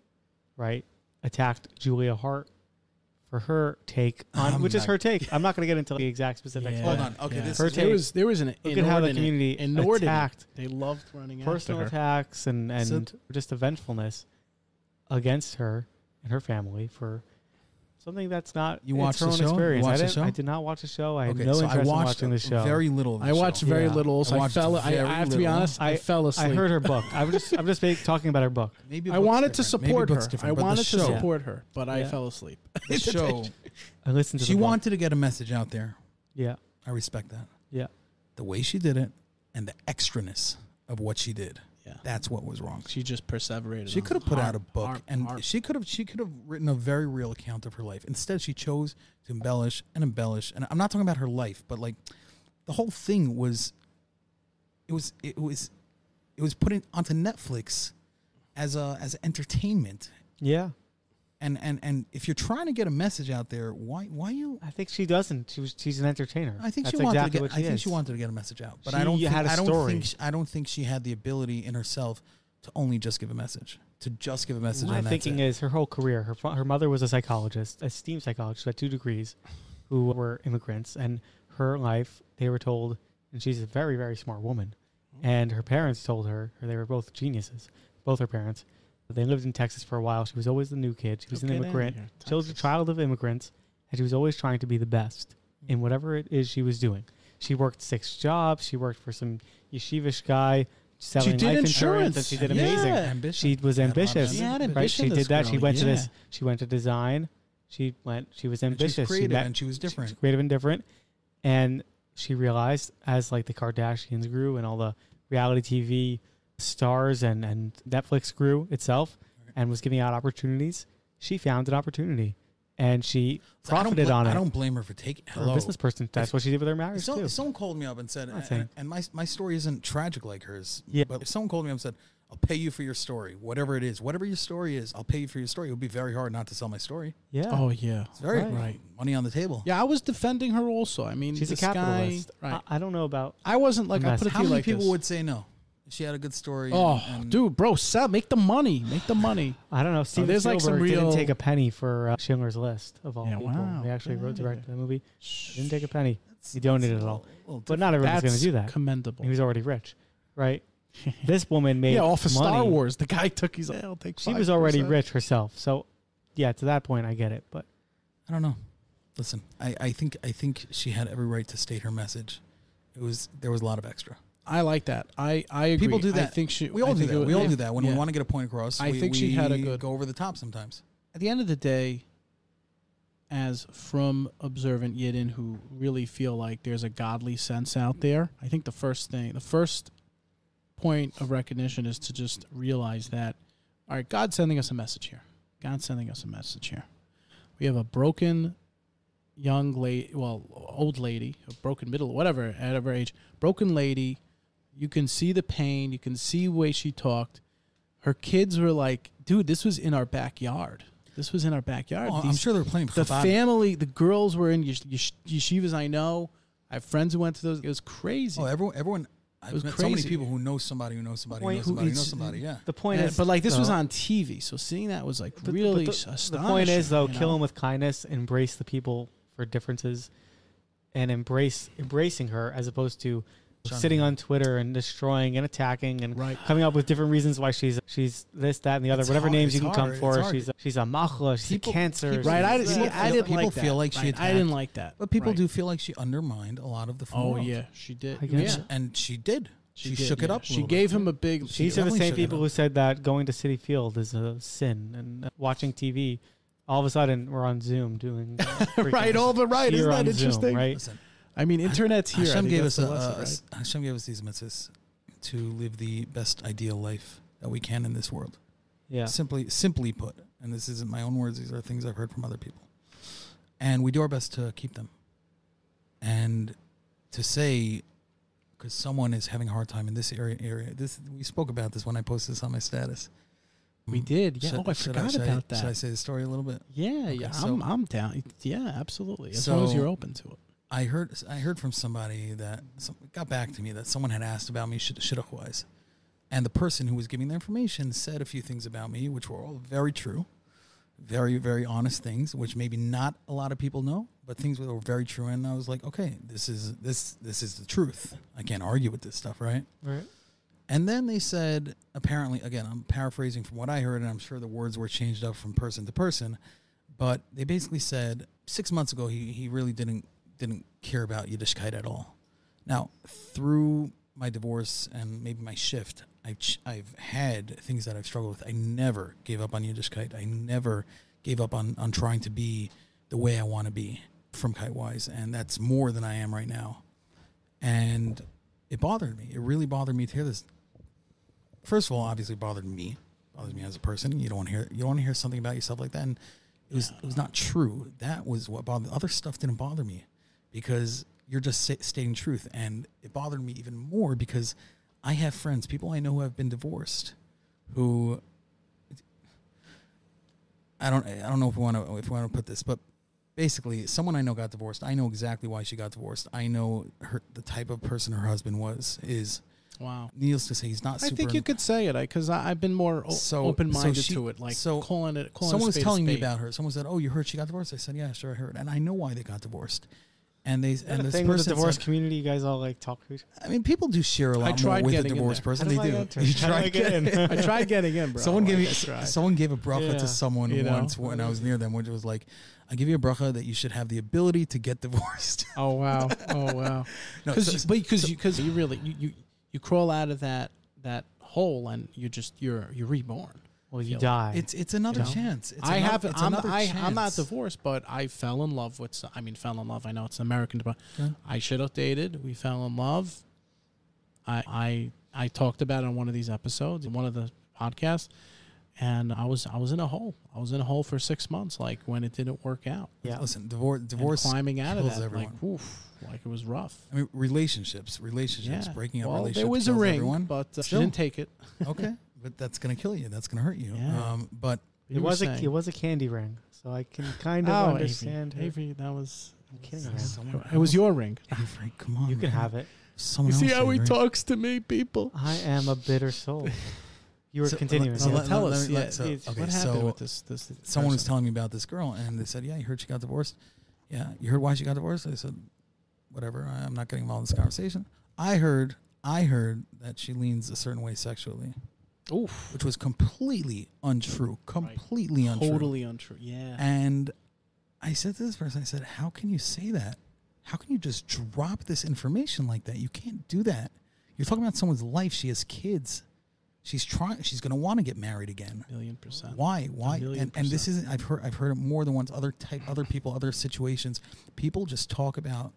right, attacked Julia Haart for her take on, I'm which is her take. I'm not going to get into the exact specifics. Yeah, Hold but on. Okay, this Her is there was there was an Look at how the inordinate- community inordinate. attacked They loved running personal after her. attacks and and So- just a vengefulness against her and her family for something that's not You it's watched her the own show? You experience. I, the didn't, show? I did not watch the show. I okay, had no so interest I in watched watching the show. very little. Of the I watched show. very Yeah. little. I So I, watched fell. I, I have to be honest. I, I- fell asleep. I heard her book. I'm just I'm just ba- talking about her book. Maybe a I book's wanted to different. Maybe support her. I wanted to support her, but I fell asleep. The show. I listened to She wanted to get a message out there. Yeah. I respect that. Yeah. The way she did it and the extraness of what she did. Yeah. That's what was wrong. She just perseverated. She on could have put hard- out a book, hard- and hard- she could have she could have written a very real account of her life. Instead, she chose to embellish and embellish. And I'm not talking about her life, but like the whole thing was, it was it was it was put in, onto Netflix as a as entertainment. Yeah. And and and if you're trying to get a message out there, why why you? I think she doesn't. She was she's an entertainer. I think That's she wanted exactly to get. I think she wanted to get a message out, but She I don't. Think, had a I don't story. think. She, I don't think she had the ability in herself to only just give a message. To just give a message. My thinking is her whole career. Her her mother was a psychologist, a STEAM psychologist, had two degrees, who were immigrants, and her life they were told, and she's a very very smart woman, mm-hmm. and her parents told her, or they were both geniuses, both her parents. They lived in Texas for a while. She was always the new kid. She was an get outta immigrant. here, She was a child of immigrants, and she was always trying to be the best mm. in whatever it is she was doing. She worked six jobs. She worked for some yeshivish guy selling did life insurance. and she did amazing. Yeah. amazing. Ambition. She was Had a lot of ambitious. She had ambition. right? She did this that. She girl, went to this. She went to design. She went. She was ambitious. She's she creative met- and she was she was different. creative and different. And she realized as like the Kardashians grew and all the reality TV stars and and Netflix grew itself and was giving out opportunities, she found an opportunity and she So I profited bl- on it. I don't blame her for taking. For Hello. a business person, that's If- what she did with her marriage so, too. someone called me up and said, and, and my my story isn't tragic like hers. Yeah. But if someone called me up and said, "I'll pay you for your story, whatever it is, whatever your story is, I'll pay you for your story," it would be very hard not to sell my story. yeah. Oh yeah. It's very Right. Right. money on the table. Yeah, I was defending her also. I mean, She's a this guy- capitalist. right. I, I don't know about. I wasn't like I Mess. put it How to you many like people this. would say no? If She had a good story. Oh, and, and dude, bro, sell, make the money, make the money. I don't know. Steven there's, like, some Spielberg real- didn't take a penny for uh, Schindler's List of all Yeah, people. wow. He actually wrote outta directed here. the movie. Didn't take a penny. that's- He donated that's it a all. little- little But not everyone's going to do that. commendable. He was already rich, right? this woman made yeah, off of money. Star Wars, the guy took his. I'll take. She was already rich herself, so yeah. To that point, I get it. But I don't know. Listen, I, I think I think she had every right to state her message. It was there was a lot of extra. I like that. I I agree. People do I that. think she. We all I do that. we all do that when we want to get a point across. I we, think she had a good- go over the top sometimes. At the end of the day, as frum observant Yidden who really feel like there's a godly sense out there, I think the first thing, the first point of recognition is to just realize that, all right, God's sending us a message here. God's sending us a message here. We have a broken young lady, well, old lady, a broken middle, whatever, at her age, broken lady. You can see the pain. You can see the way she talked. Her kids were like, dude, this was in our backyard. This was in our backyard. Oh, I'm sure there were plenty of the Chabad- family, the girls were in yesh- yesh- yeshivas. I know. I have friends who went to those. It was crazy. Oh, everyone, everyone. I've was met so many people who know somebody who knows somebody who knows somebody who knows somebody. Yeah. The point And- is, but like this was on TV, so seeing that was like But the- really but the, astonishing. the point is though, you kill know? him with kindness, embrace the people for differences, and embrace embracing her as opposed to- sitting on Twitter and destroying and attacking and Right. coming up with different reasons why she's she's this, that, and the other. It's Whatever hard- names you it's can come for. She's a, she's a machla. She's People- a cancer. people- Right. I she's- see. I didn't people like that. feel like she Right, I didn't like that. But people Right. do feel like she undermined a lot of the. Oh world. yeah, she did. Yeah. and she did. She, did, shook it up. a She gave bit. him a big. These are the same people who said that going to Citi Field is a sin, and uh, watching TV. All of a sudden, we're on Zoom doing right. All but right. Isn't that on Zoom, interesting? right? Listen, I mean, internet's here. I Hashem gave us the a, lesson, a- right? Hashem gave us these mitzvahs to live the best ideal life that we can in this world. Yeah, Simply, simply put, and this isn't my own words; these are things I've heard from other people, and we do our best to keep them. And to say, because someone is having a hard time in this area, area, this we spoke about this when I posted this on my status. We did. Yeah. Should- oh, I forgot should about Should I that. say the story a little bit? Yeah. Yeah. so- I'm. I'm down. Yeah. Absolutely. As long as you're open to it. I heard I heard from somebody that some, got back to me that someone had asked about me shid- shidduch wise, and the person who was giving the information said a few things about me, which were all very true, very very honest things, which maybe not a lot of people know, but things that were very true. And I was like, okay, this is this this is the truth. I can't argue with this stuff, right? right. And then they said, apparently, again, I'm paraphrasing from what I heard, and I'm sure the words were changed up from person to person, but they basically said six months ago he, he really didn't didn't care about Yiddishkeit at all. Now, through my divorce and maybe my shift, I've I've had things that I've struggled with. I never gave up on Yiddishkeit. I never gave up on on trying to be the way I want to be frumkeit Wise. and that's more than I am right now. And it bothered me. It really bothered me to hear this first of all, obviously it bothered me. Bothers me as a person. You don't want to hear you don't want to hear something about yourself like that. And it was it was not true. That was what bothered. Other stuff didn't bother me because you're just stating truth, and it bothered me even more because I have friends, people I know who have been divorced, who I don't I don't know if we want to if we want to put this, but basically someone I know got divorced. I know exactly why she got divorced. I know her the type of person her husband was is Wow. needless to say he's not I think you could say it I because I've been more o- So- open minded so to it, like so calling it. Calling someone a was telling me about her. Someone said, "Oh, you heard she got divorced?" I said, "Yeah, sure, I heard." And I know why they got divorced. And they and this thing with person the divorce said- community? You guys all like talk to I mean, people do share a lot more tried with a getting in divorced there. person. How do They do. enter? You How do tried I get in? getting- I tried getting in, bro. Someone gave Like, me I tried. someone gave a bracha Yeah. to someone You know? once when I was near them, which was like, "I give you a bracha that you should have the ability to get divorced." Oh wow! Oh wow! No, Because so- you, but because you because you really you, you you crawl out of that that hole and you just you're you're reborn. Well, you die. it's it's another You know? chance. It's I another, have It's I'm another I, I'm not chance. divorced, but I fell in love with. some- I mean, fell in love. I know it's American, but Yeah. I should have dated. We fell in love. I I I talked about it on one of these episodes, in one of the podcasts, and I was I was in a hole. I was in a hole for six months, like when it didn't work out. yeah. Listen, divorce And divorce climbing out of kills that, everyone. like oof, like it was rough. I mean, relationships, relationships, Yeah. breaking up well, relationships. there was a kills ring, everyone. but uh, she Still. didn't take it. okay, but that's gonna kill you. That's gonna hurt you. Yeah. Um, but It You were was a it was a candy ring, so I can kind of oh, understand. Avery. Avery, that was I'm kidding. man. it was your ring. Avery, come on. You can man. have it. Someone else. Avery. talks to me, people. I am a bitter soul. You were So, continuing. so yeah. let- tell let- us, let yeah, let- so- it's- okay, what happened so with this? This someone was telling me about this girl, and they said, "Yeah, you heard she got divorced." Yeah, you heard why she got divorced? I said, "Whatever. I'm not getting involved in this conversation." I heard, I heard that she leans a certain way sexually, Oof, which was completely untrue. Completely untrue. totally untrue. Yeah, And I said to this person, I said, How can you say that? How can you just drop this information like that? You can't do that. You're talking about someone's life. She has kids. She's trying she's gonna want to get married again. million percent. Why? Why? million And, and this percent. isn't I've heard I've heard it more than once, other type other people, other situations. People just talk about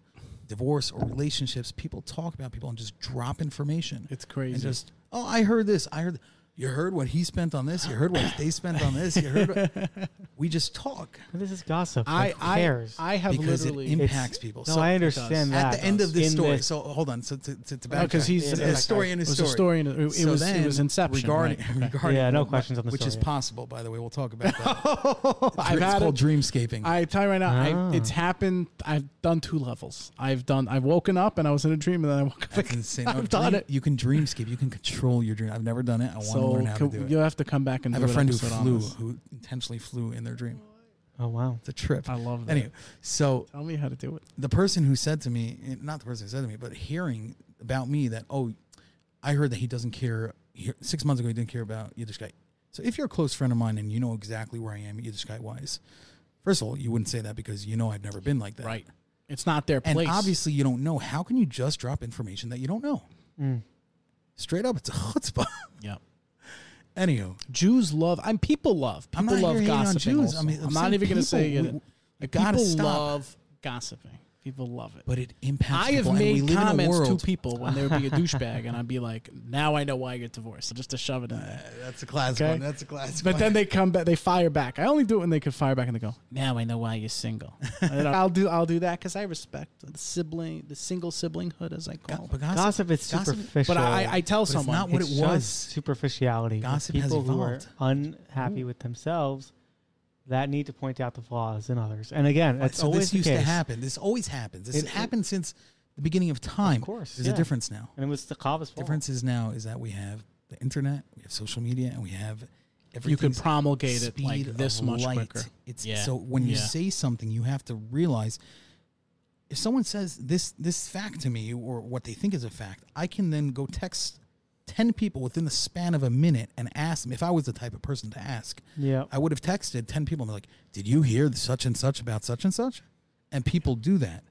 divorce or relationships. People talk about people and just drop information. It's crazy. And just, oh, I heard this. I heard You heard what he spent on this. You heard what they spent on this. You heard. What, we just talk But this is gossip. I Like, who cares? I have because it literally impacts people. no, So I understand that. at the end of this In story, this- so hold on. So to to, to back because he's Yeah, a story in it his was story. a story. It, it So was then, it was Inception. regarding, right? Okay. regarding Yeah, no questions on the which is possible. By the way, we'll talk about that. I've it's had called it. dreamscaping. I tell you right now, Ah. I, it's happened. I've done two levels. I've done. I've woken up and I was in a dream, and then I woke up. That's again. insane. I've No, done dream- it. You can dreamscape. You can control your dream. I've never done it. I want to So learn how can- to do it. you'll have to come back and I do have a friend who flew, who intentionally flew in their dream. oh wow. It's a trip. I love that. Anyway, so Tell me how to do it. the person who said to me, not the person who said to me, but hearing about me that, oh, I heard that he doesn't care. He, six months ago, he didn't care about Yiddishkeit. So if you're a close friend of mine and you know exactly where I am Yiddishkeit wise, first of all, you wouldn't say that because you know I've never been like that. Right. It's not their place. And place. obviously, you don't know. How can you just drop information that you don't know? Mm. Straight up, it's a chutzpah. yeah. Anywho, Jews love. I'm people love. I'm People not love here hating on gossiping. Jews. also. I mean, I'm, I'm not saying even going to say it. we Like, gotta people stop. love gossiping. People love it. but it impacts. I have people, and we made live in a comments to people when they would be a douchebag, and I'd be like, "Now I know why you get divorced," just to shove it in there. Uh, that's a classic Okay. one. That's a classic. But one. then they come back, they fire back. I only do it when they can fire back and they go, "Now I know why you're single." I'll do, I'll do that because I respect the sibling, the single siblinghood, as I call it. But gossip, Gossip is superficial. But I, I tell But it's someone, not what It's it was. superficiality. Gossip With has people who are evolved. unhappy with themselves that need to point out the flaws in others. And again, that's so always this the used case. to happen. This always happens. This It- has happened since the beginning of time. Of course, there's yeah. a difference now. And it was the Kava's fault. Difference is now is that we have the internet, we have social media, and we have everything. you can promulgate it like this much light. quicker. It's Yeah. so when you Yeah. say something, you have to realize if someone says this this fact to me or what they think is a fact, I can then go text ten people within the span of a minute and ask them if I was the type of person to ask. Yeah. I would have texted 10 people and be like, Did you hear such and such about such and such? And people do that.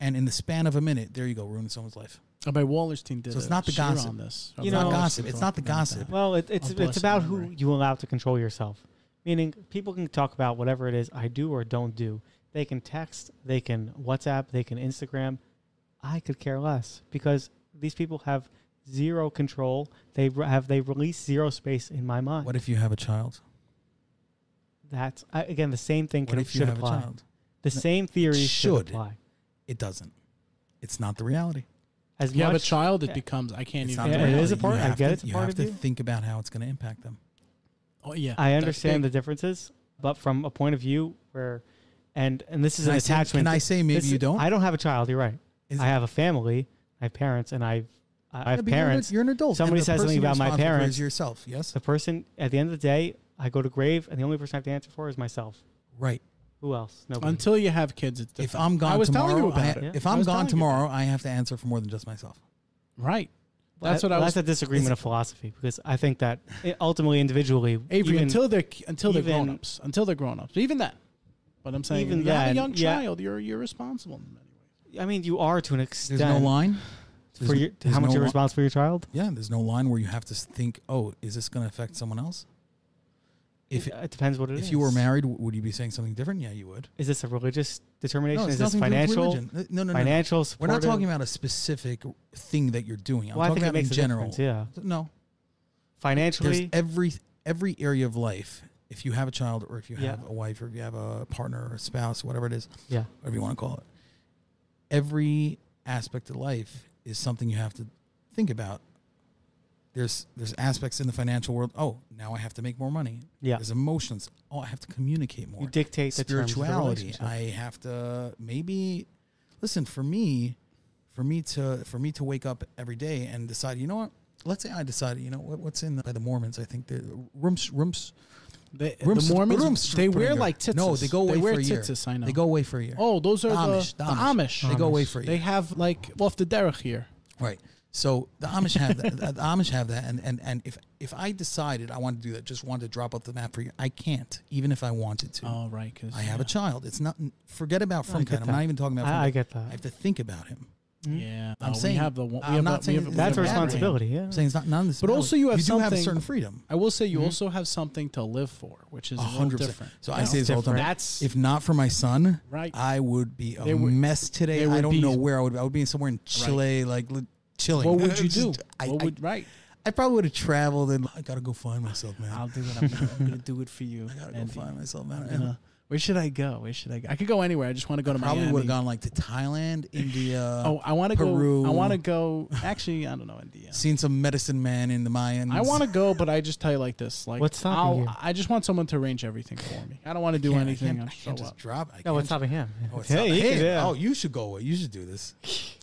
And in the span of a minute, there you go, ruining someone's life. Oh, my Wallerstein did. So it's not the gossip. on this. You It's know- not gossip. It's not the gossip. Well, it, it's it's about who memory. you allow to control yourself. Meaning, people can talk about whatever it is I do or don't do. They can text, they can WhatsApp, they can Instagram. I could care less because these people have zero control. They re- have they release zero space in my mind. What if you have a child? That's I, again the same thing What can if you should have apply. a child? The same theory should. should. apply. It doesn't. It's not the reality. As If you have a much- child, it becomes. I can't It's even. not Yeah, the it reality. is a part- You I have get to, it's a you part have of to you. think about how it's going to impact them. Oh yeah, I That's understand the big. differences, but from a point of view where, and and this is Can an I say- attachment. can I say maybe this you is- don't? I don't have a child. You're right. Is- I have a family. I have parents, and I've I Yeah, have but you're an- parents. You're an, adult. Somebody says something about my parents. Is yourself. Yes. the person at the end of the day, I go to grave, and the only person I have to answer for is myself. Right. Who else? Nobody. Until you have kids, it's If. I'm gone I was tomorrow, telling you about I- it. Yeah. if I I'm was gone tomorrow, I have to answer for more than just myself. Right. Well, That's that- what I was. That's a disagreement of philosophy because I think that ultimately, individually, Avery, even- until they're until they're grown ups, until they're grown ups, even then. But I'm saying, Even if you have a then, young yeah. child, you're you're responsible. In many ways. I mean, you are to an extent. There's no line. For your, there's how much no you're responsible for your child. Yeah, there's no line where you have to think, oh, is this going to affect someone else? If it, it depends what it is. if you were married, would you be saying something different? Yeah, you would. is this a religious determination? No, is this nothing to do with financial? religion. Uh, No, no, no. Financial. We're not talking about a specific thing that you're doing. I'm Well, talking about makes in general. Yeah. No, there's Financially, every every area of life. If you have a child, or if you Yeah. have a wife, or if you have a partner, or a spouse, whatever it is, yeah. whatever you want to call it, every aspect of life is something you have to think about. There's there's aspects in the financial world. Oh, now I have to make more money. Yeah. There's emotions. Oh, I have to communicate more. You dictate the of the spirituality. I have to maybe listen for me, for me to for me to wake up every day and decide. You know what? Let's say I decided. You know what, what's in the, by the Mormons? I think the rooms rooms. They, the Mormons, rooms they wear like tzitzis. No, they go away wear for a year. tzitzis, I know. They go away for a year. Oh, those are The Amish, the the Amish. Amish. They go away for a year. They have like off the derech here. Right. So the Amish have that. the Amish have that, and, and and if if I decided I wanted to do that, just wanted to drop off the map for you, I can't, even if I wanted to. Oh, right. Cause I have a child. It's not. Forget about I get kind. I'm that. not even talking about. I, I get I have to think about him. Yeah, I'm uh, saying- we have the. We I'm have not a, saying we have, it's That's a a bad thing. responsibility. Yeah. I'm saying it's not none of this. But also you have you do have a certain freedom. I will say you Mhm. also have something to live for, which is A a hundred percent. different. So I know? say this all the time. different. That's If not for my son, right. I would be a They would- mess today. I don't be- know where I would. Be. I would be somewhere in Chile, like li- chilling. what would you do? I, what I- would, right. I probably would have traveled and I gotta go find myself, man. I'll do it. I'm gonna, I'm gonna do it for you. I gotta go find myself, man. I'm gonna- where should I go? Where should I go? I could go anywhere. I just want to go to probably Miami. would have gone like to Thailand, India. Oh, I want to Peru. go. I want to go. Actually, I don't know India. seen some medicine man in the Mayans. I want to go, but I just tell you like this: like, What's stopping I'll- you? I just want someone to arrange everything for me. I don't want to do Can't- I anything. can't- I'll I show can't just up. drop. I No, what's can't- stopping him? Oh, it's hey, not- you hey, yeah. oh, you should go. You should do this.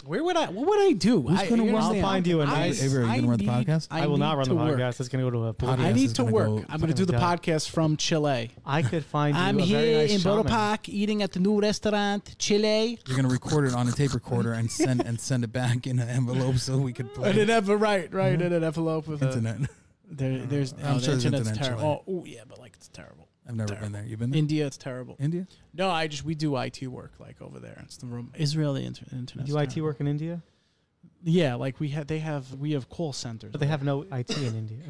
Where would I? What would I do? Who's I, gonna you run- I'll find you a I- nice- Avery, are you I gonna run the podcast? I, will not run the work. podcast. It's going to go to a Podcast I need to gonna work. go- I'm going to do the fucking podcast from Chile. I could find you I'm a here very nice in Borough. Park eating at the new restaurant, Chile. You're gonna record it on a tape recorder and send and send it back in an envelope so we could play And it. an envelope, right, right, in mm-hmm. an envelope with a, internet. there, there's, I'm oh, sure the internet's internet in terrible. Oh, ooh, yeah, but like it's terrible. I've never been there. You've been there? India, it's terrible. India? No, I just we do IT work like over there. It's the room. Israel, the inter- internet. Do IT work in India? Yeah, like we have. They have. We have call centers. But they have no IT in India. Okay.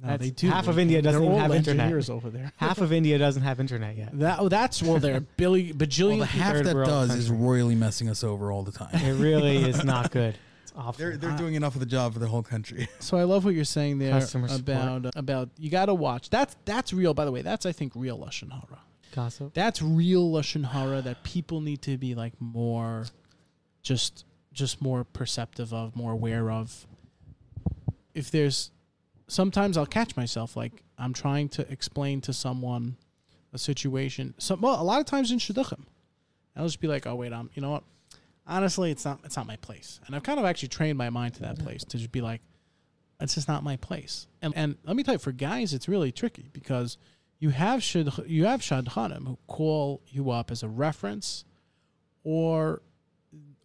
No, that's- they do. half of India doesn't even have internet. over there. Half of India doesn't have internet yet. That oh, that's well, they're billy Well, bajillion. the half third that world does is country. royally messing us over all the time. It really is not good. It's awful. They're they're doing enough of the job for the whole country. so I love what you're saying there Customer support. about about you got to watch. That's that's real. By the way, that's I think real lashon hara. Gossip. That's real lashon hara that people need to be like more, just just more perceptive of, more aware of. If there's, sometimes I'll catch myself like I'm trying to explain to someone a situation. Some well, a lot of times in shidduchim, I'll just be like, oh wait, I'm you know what? Honestly, it's not it's not my place, and I've kind of actually trained my mind to that mm-hmm. place to just be like, it's just not my place. And and let me tell you, for guys, it's really tricky because you have shad you have shadchanim who call you up as a reference, or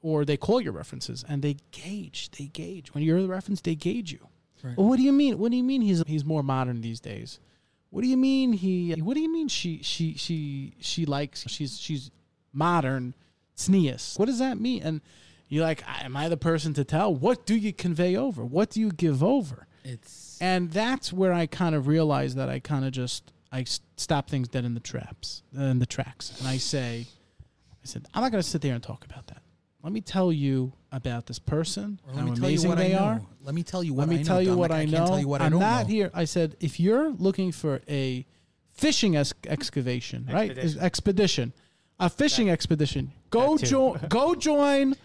or they call your references and they gauge they gauge when you're the reference they gauge you. Right. Well, what do you mean? What do you mean he's he's more modern these days? What do you mean he? What do you mean she she she she likes she's she's modern, sneas? What does that mean? And you're like, am I the person to tell? What do you convey over? What do you give over? It's And that's where I kind of realize that I kind of just I stop things dead in the traps uh, in the tracks, and I say, I said, I'm not going to sit there and talk about that. Let me tell you about this person, or how let me tell you what they I know. are. Let me tell you what Let me I know. tell you what Like, I know. can't tell you what I I'm don't not know. here. I said, if you're looking for a fishing es- excavation, right? Expedition. Expedition, a fishing expedition. Go too. join. go join.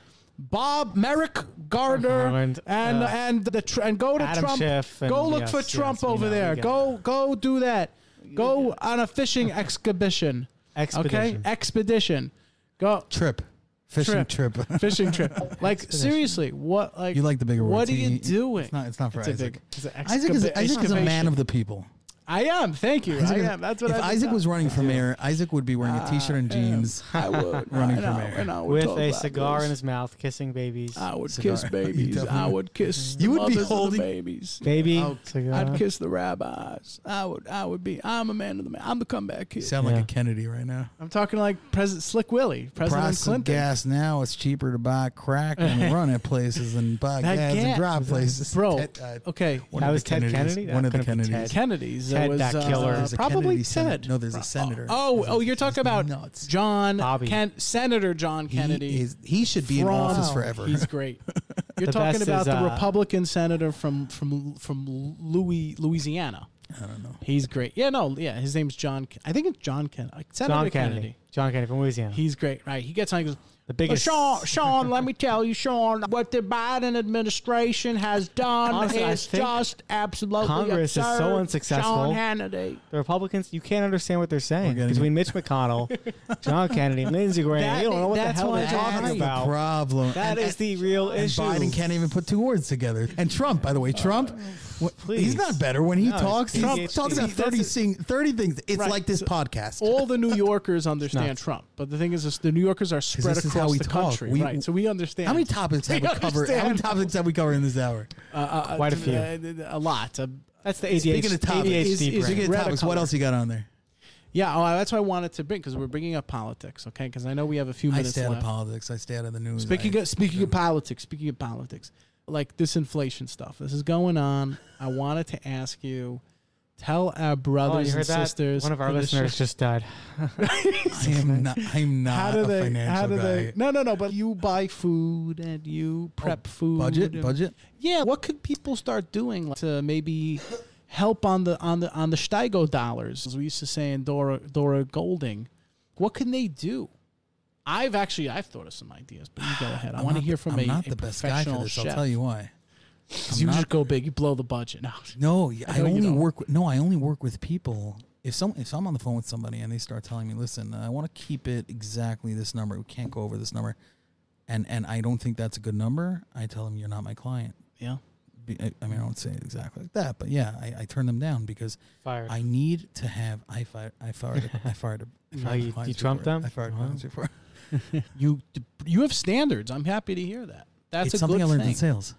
Bob Merrick Garland And, and uh, and the tr- and go to Adam Trump. Schiff and- go look yes, for yes, Trump we over know, we there. get Go go do that. Go on a fishing expedition. Okay, Expedition. expedition. Go Trip. Fishing trip. fishing trip. Like seriously, what like You like the bigger What words. are you He- doing? It's not, it's not for It's a Isaac. big- it's an Isaac is, excava- Isaac is a man excavation. of the people. I am. Thank you. Isaac I am. That's what if I Isaac was running for mayor, Isaac would be wearing a t-shirt and jeans. I would running for mayor. and I would With a cigar this. in his mouth, kissing babies. I would Cigar. kiss babies. I would kiss. You would be mothers holding- babies. Baby. Oh, cigar. I'd kiss the rabbis. I would. I would be. I'm a man of the man. I'm the comeback You kid. sound like Yeah. a Kennedy right now. I'm talking like President Slick Willie, President Price of gas now, it's cheaper to buy crack and run at places than buy That gas gas- and drive places. Bro, Ted, uh, okay. one That was the Ted Kennedy? One of the Kennedys. Kennedy's. Ted, That was that uh, killer. There's a probably Kennedy senator. No, there's a senator. Oh, oh, you're talking about nuts. John Bobby. Ken- Senator John Kennedy. He, is, he should be in from- office forever. He's great. You're The talking best about is, the uh, Republican senator from from from Louis Louisiana. I don't know. He's great. Yeah, no, yeah. His name's John. Ken- I think it's John Ken. uh, Senator John Kennedy. John Kennedy from Louisiana. He's great, right? He gets on. He goes. The "Uh, biggest. Sean, Sean, let me tell you, Sean, what the Biden administration has done Honestly, I is think just absolutely Congress is so absurd. unsuccessful. Sean Hannity. The Republicans, you can't understand what they're saying getting between Mitch McConnell, John Kennedy, Lindsey Graham. That- you don't know what the that's hell they're I- talking That's the about. problem. That and, is the real and issue. Biden can't even put two words together. And Trump, by the way, Trump, wh- please. he's not better when he No, talks. He he's talks ADHD. about 30, That's sing, 30 things. It's Right, like this so- podcast. All the New Yorkers understand. Trump, but the thing is, this, the New Yorkers are spread this is how across we the talk. country, We- right? So we understand. how many topics have we We covered? How many understand. topics have we covered in this hour? Uh, uh, Quite a uh, few. uh, a lot. Uh, That's the ADHD, Speaking of topics, ADHD is- is- brain. Speaking of Red topics, color. what else you got on there? yeah, oh, that's what I wanted to bring because we're bringing up politics, okay? Because I know we have a few I minutes stay out of left. politics. I stay out of the news. Speaking I, of, speaking of politics, speaking of politics, like this inflation stuff, this is going on. I wanted to ask you Tell our Oh, brothers you heard and that? sisters. One of our listeners show- just died. I am not. I'm not how do a they? financial How do guy. they? No, no, no. But you buy food and you prep oh, food. budget, and- budget. Yeah. What could people start doing like, to maybe help on the on the on the Steigo dollars, as we used to say in Dora Dora Golding? What can they do? I've actually I've thought of some ideas, but you go ahead. I want to hear from I'm a, not a the best guy for professional this. chef. I'll tell you why. 'Cause I'm you not- just go big, you blow the budget. No. No, y- I know you only don't. work. With, no, I only work with people. If some if I'm on the phone with somebody and they start telling me, "Listen, uh, I want to keep it exactly this number. We can't go over this number," and and I don't think that's a good number, I tell them, "You're not my client." Yeah. Be- I, I mean, I don't say it exactly like that, but yeah, I, I turn them down because Fired. I need to have. I fired. I fired. I fired. I Oh, fired you- clients you trumped before. them? I fired Wow. clients before. You you have standards. I'm happy to hear that. That's it's a something good I learned thing. in sales.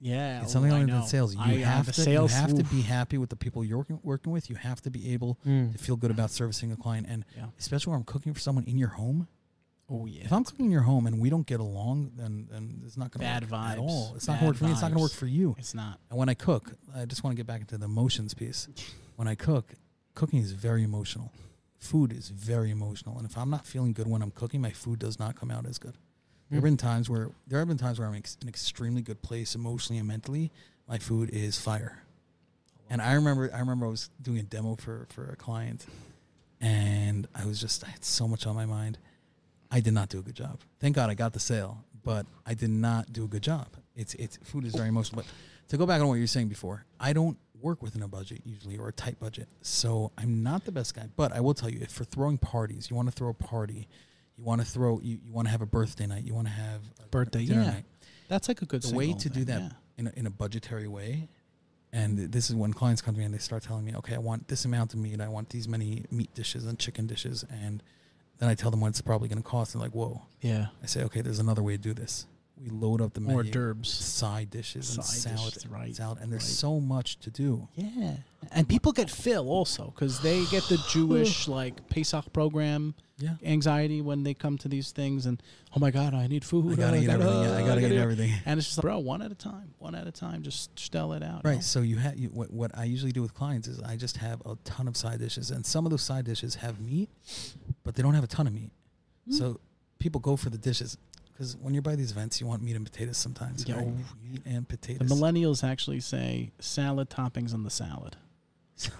Yeah, It's something I I learned know. in sales. You I, have to. sales, you have to be happy with the people you're working, working with. You have to be able Mm. to feel good about servicing a client, and Yeah. especially when I'm cooking for someone in your home. Oh yeah. If I'm cooking in your home and we don't get along, then then it's not going to Bad work at all. It's not going to work for me. It's not going to work for you. It's not. And when I cook, I just want to get back into the emotions piece. When I cook, cooking is very emotional. Food is very emotional, and if I'm not feeling good when I'm cooking, my food does not come out as good. There have mm. been times where there have been times where I'm in ex- an extremely good place emotionally and mentally. My food is fire, and I remember I remember I was doing a demo for for a client, and I was just I had so much on my mind. I did not do a good job. Thank God I got the sale, but I did not do a good job. It's it's food is very emotional. But to go back on what you were saying before, I don't work within a budget usually or a tight budget, so I'm not the best guy. But I will tell you, if for throwing parties, you want to throw a party, you want to throw you, you want to have a birthday night, you want to have a Birthday, dinner yeah. night. That's like a good. The way to do that yeah. in a, in a budgetary way, and this is when clients come to me and they start telling me, okay, I want this amount of meat, I want these many meat dishes and chicken dishes, and then I tell them what it's probably going to cost. They're like, whoa. Yeah. I say, okay, there's another way to do this. We load up the menu, Hors d'oeuvres. side dishes, and Side salad, dishes, right, salad, and there's right. so much to do. Yeah, and people get fill also because they get the Jewish like Pesach program Yeah, anxiety when they come to these things, and oh my god, I need food. I gotta oh, eat everything. Yeah, I gotta eat eat everything. And it's just like, bro, one at a time, one at a time, just stell it out. you Right. know? So you have you, what, what I usually do with clients is I just have a ton of side dishes, and some of those side dishes have meat, but they don't have a ton of meat. Hmm. So people go for the dishes because when you're by these events, you want meat and potatoes sometimes. Yeah. right? Meat and potatoes. The potatoes. millennials actually say salad toppings on the salad.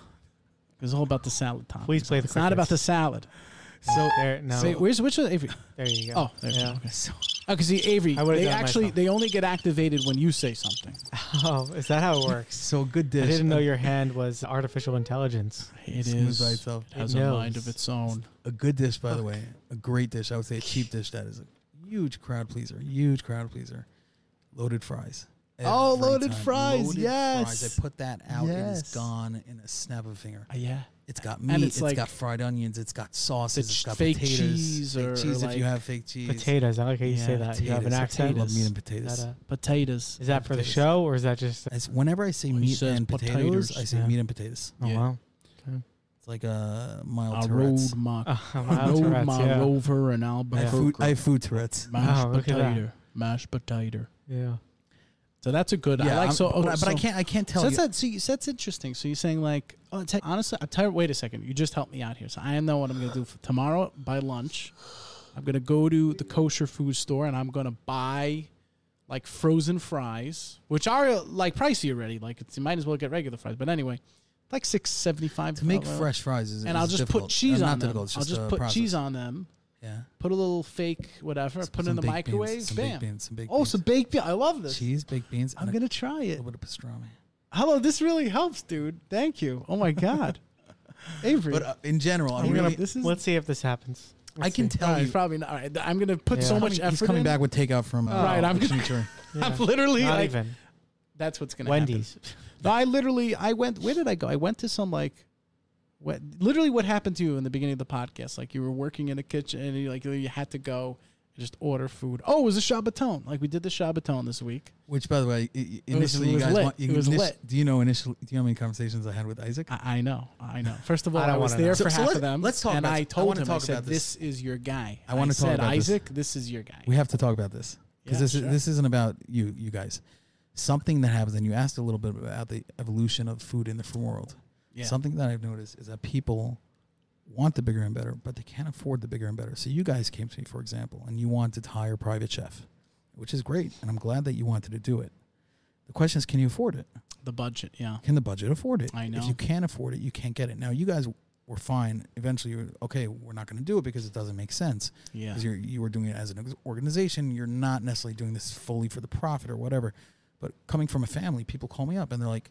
It's all about the salad toppings. Please play the It's not about the salad. so There, no. Say, where's which one, Avery? there you go. Oh, there. yeah. Okay. so Oh, because see, Avery, I they actually they only get activated when you say something. Oh, is that how it works? so good dish. I didn't know your hand was artificial intelligence. It is. It Smooth is by itself. has It a knows. mind of its own. a good dish, by the way, a great dish. I would say a cheap dish that is a huge crowd pleaser. Huge crowd pleaser. Loaded fries. Oh, Every loaded time. fries, Loaded yes. Fries. I put that out. It is Yes. gone in a snap of a finger. Uh, yeah, It's got And meat. it's it's like got fried onions. It's got sauces. It's got fake potatoes. cheese fake or- cheese or if you have fake cheese. Potatoes. I like how you say Yeah, that. You have an Potatoes. accent. I love Potatoes. meat and Is potatoes. that, a, potatoes. is that for the Potatoes. show or is that just? As whenever I say He meat says and potatoes, potatoes. I say Yeah. meat and potatoes. Oh Yeah. wow. It's like a mild I Tourette's. rode my, Oh, I mild rode Tourette's, my yeah. rover and I have, Albuquerque. food, I have food Tourette's. mashed Oh, look at that. potato, mashed potato. Yeah. So that's a good. I like I'm- so. but, oh, I- but I so- can't. I can't tell So you. that's that. See, so that's interesting. So you're saying like, oh, te- honestly, I tell you. Wait a second. You just helped me out here. So I know what I'm gonna do for tomorrow by lunch. I'm gonna go to the kosher food store and I'm gonna buy like frozen fries, which are like pricey already. Like it's, you might as well get regular fries. But anyway, like six seventy five to make fresh fries is And is I'll just difficult. put cheese Uh, on them. difficult, I'll just put process. cheese on them. Yeah. Put a little fake whatever. Some- put it some in the baked beans, microwave. some bam. baked beans, some baked oh, beans. some baked beans. I love this. cheese, baked beans. I'm gonna try it. a it. little bit of pastrami. Hello, this really helps, dude. Thank you. Oh my god, Avery. But uh, in general, I'm I'm gonna- really, this is. Let's see if this happens. I Let's can see. tell All right, you. probably not. All right, I'm gonna put Yeah. so much coming- effort. He's coming in. back with takeout from. Uh, Right, I'm gonna- Chimichurri. Yeah. I'm literally Not like, even. that's what's gonna happen. Wendy's. No, I literally, I went. Where did I go? I went to some like, what? Literally, what happened to you in the beginning of the podcast? Like you were working in a kitchen and you like you had to go and just order food. Oh, it was a Shabbaton. Like we did the Shabbaton this week. Which, by the way, i- i- It was- initially it you guys lit. want. You It was init- lit. Do you know initially? Do you know how many conversations I had with Isaac? I, I know, I know. First of all, I I, was wanna there know. for So- so half let- of them. let's talk And about I this. I told wanna him, I said, about this. "This is your guy." I wanna talk said, about this. Isaac, this is your guy. we have to talk about this because Yeah, this sure. is this isn't about you, you guys. Something that happens, and you asked a little bit about the evolution of food in the food world. Yeah. Something that I've noticed is that people want the bigger and better, but they can't afford the bigger and better. So you guys came to me, for example, and you wanted to hire a private chef, which is great, and I'm glad that you wanted to do it. The question is, can you afford it? The budget, yeah. Can the budget afford it? I know. If you can't afford it, you can't get it. Now you guys were fine. Eventually, you're okay. We're not going to do it because it doesn't make sense. Yeah. Because you're you were doing it as an organization. You're not necessarily doing this fully for the profit or whatever. But coming from a family, people call me up and they're like,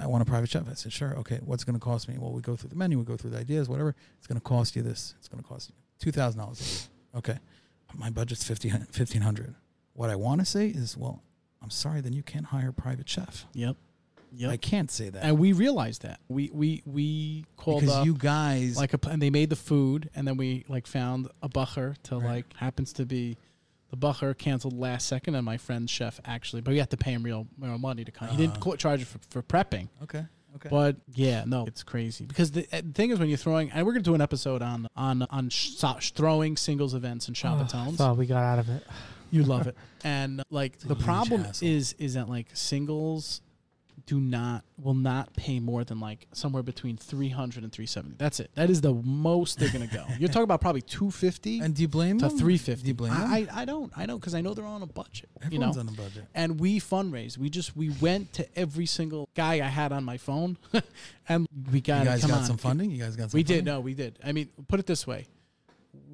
"I want a private chef." I said, "Sure, okay. What's it going to cost me?" Well, we go through the menu, we go through the ideas, whatever. It's going to cost you this. It's going to cost you two thousand dollars. Okay, my budget's fifteen hundred. What I want to say is, well, I'm sorry, then you can't hire a private chef. Yep. Yep. I can't say that and we realized that. We we we called because you guys like a, and they made the food and then we like found a bucher to Right. like happens to be the bucher canceled last second and my friend's chef actually but we had to pay him real, real money to come he didn't co- charge for, for prepping okay. Okay. but yeah no it's crazy because the, uh, the thing is when you're throwing and we're gonna do an episode on on on sh- so- throwing singles events and Oh, I Shabbatones thought we got out of it. you love it and like the huge problem hassle. is is that like singles do not will not pay more than like somewhere between 300 and 370 that's it that is the most they're gonna go you're talking about probably 250 and do you blame to them? 350 Do you blame them? I, I I don't I don't because I know they're on a budget you know Everyone's on a budget. and we fundraise we just we went to every single guy I had on my phone and we got You guys come got on. some funding. You guys got some. We did. funding? No, we did. I mean, put it this way: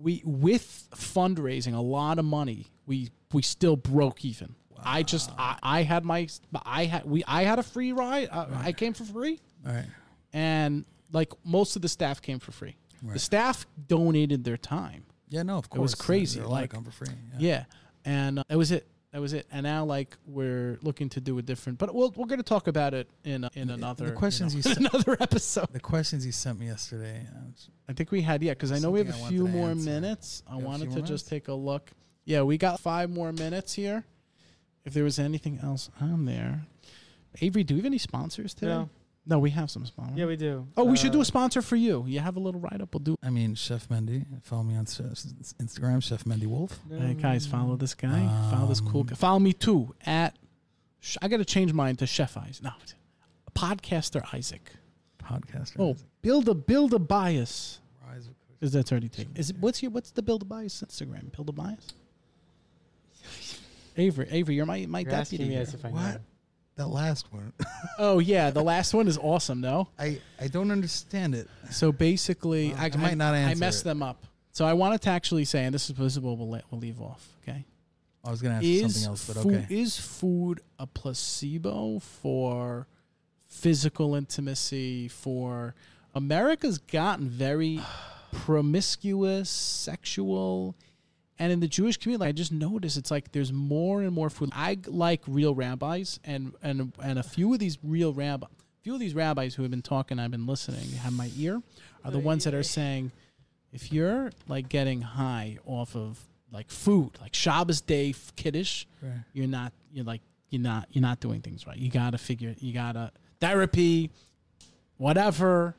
we with fundraising a lot of money, we we still broke even. I just I, I had my I had we I had a free ride. I, I came for free, All right. and like most of the staff came for free. The staff donated their time. Yeah. No. Of course. It was crazy, They're like- come for free. Yeah, and uh, that was it. That was it. And now like we're looking to do a different, but we'll, we're going to talk about it in in another questions you you know, said- another episode. The questions you sent me yesterday. uh, I think we had yeah, because I know we have a few more answer. minutes. I You wanted to just take a look. Yeah, we got five more minutes here. If there was anything else on there, Avery, do we have any sponsors today? No. No, we have some sponsors. Yeah, we do. oh, we should do Uh, a sponsor for you. You have a little write up. We'll do. I mean, Chef Mendy. Follow me on Instagram, Chef Mendy Wolf. Hey guys, follow this guy. follow this cool Um, guy. Follow me too at. Sh- I got to change mine to Chef Eyes. No, podcaster Isaac. Podcaster. Oh, build a build a bias. Rise of- Is that's already taken? Is it what's your what's the build a bias Instagram? Build a bias. Avery, Avery, you're my my You're deputy. asking me here. as if I What? know. That last one. Oh yeah, the last one is awesome. No, I I don't understand it. so basically, Well, I, I might not I answer messed it. them up. So I wanted to actually say, and this is this is what we'll let, we'll leave off. Okay, I was gonna ask is something else, but food, okay. is food a placebo for physical intimacy? For America's gotten very promiscuous, sexual. And in the Jewish community, I just noticed it's like there's more and more food. I like real rabbis, and and and a few of these real rabbi, few of these rabbis who have been talking, I've been listening, have my ear, are the ones that are saying, if you're like getting high off of like food, like Shabbos day kiddish, Right. you're not you're like you're not you're not doing things right. You gotta figure you gotta therapy, whatever,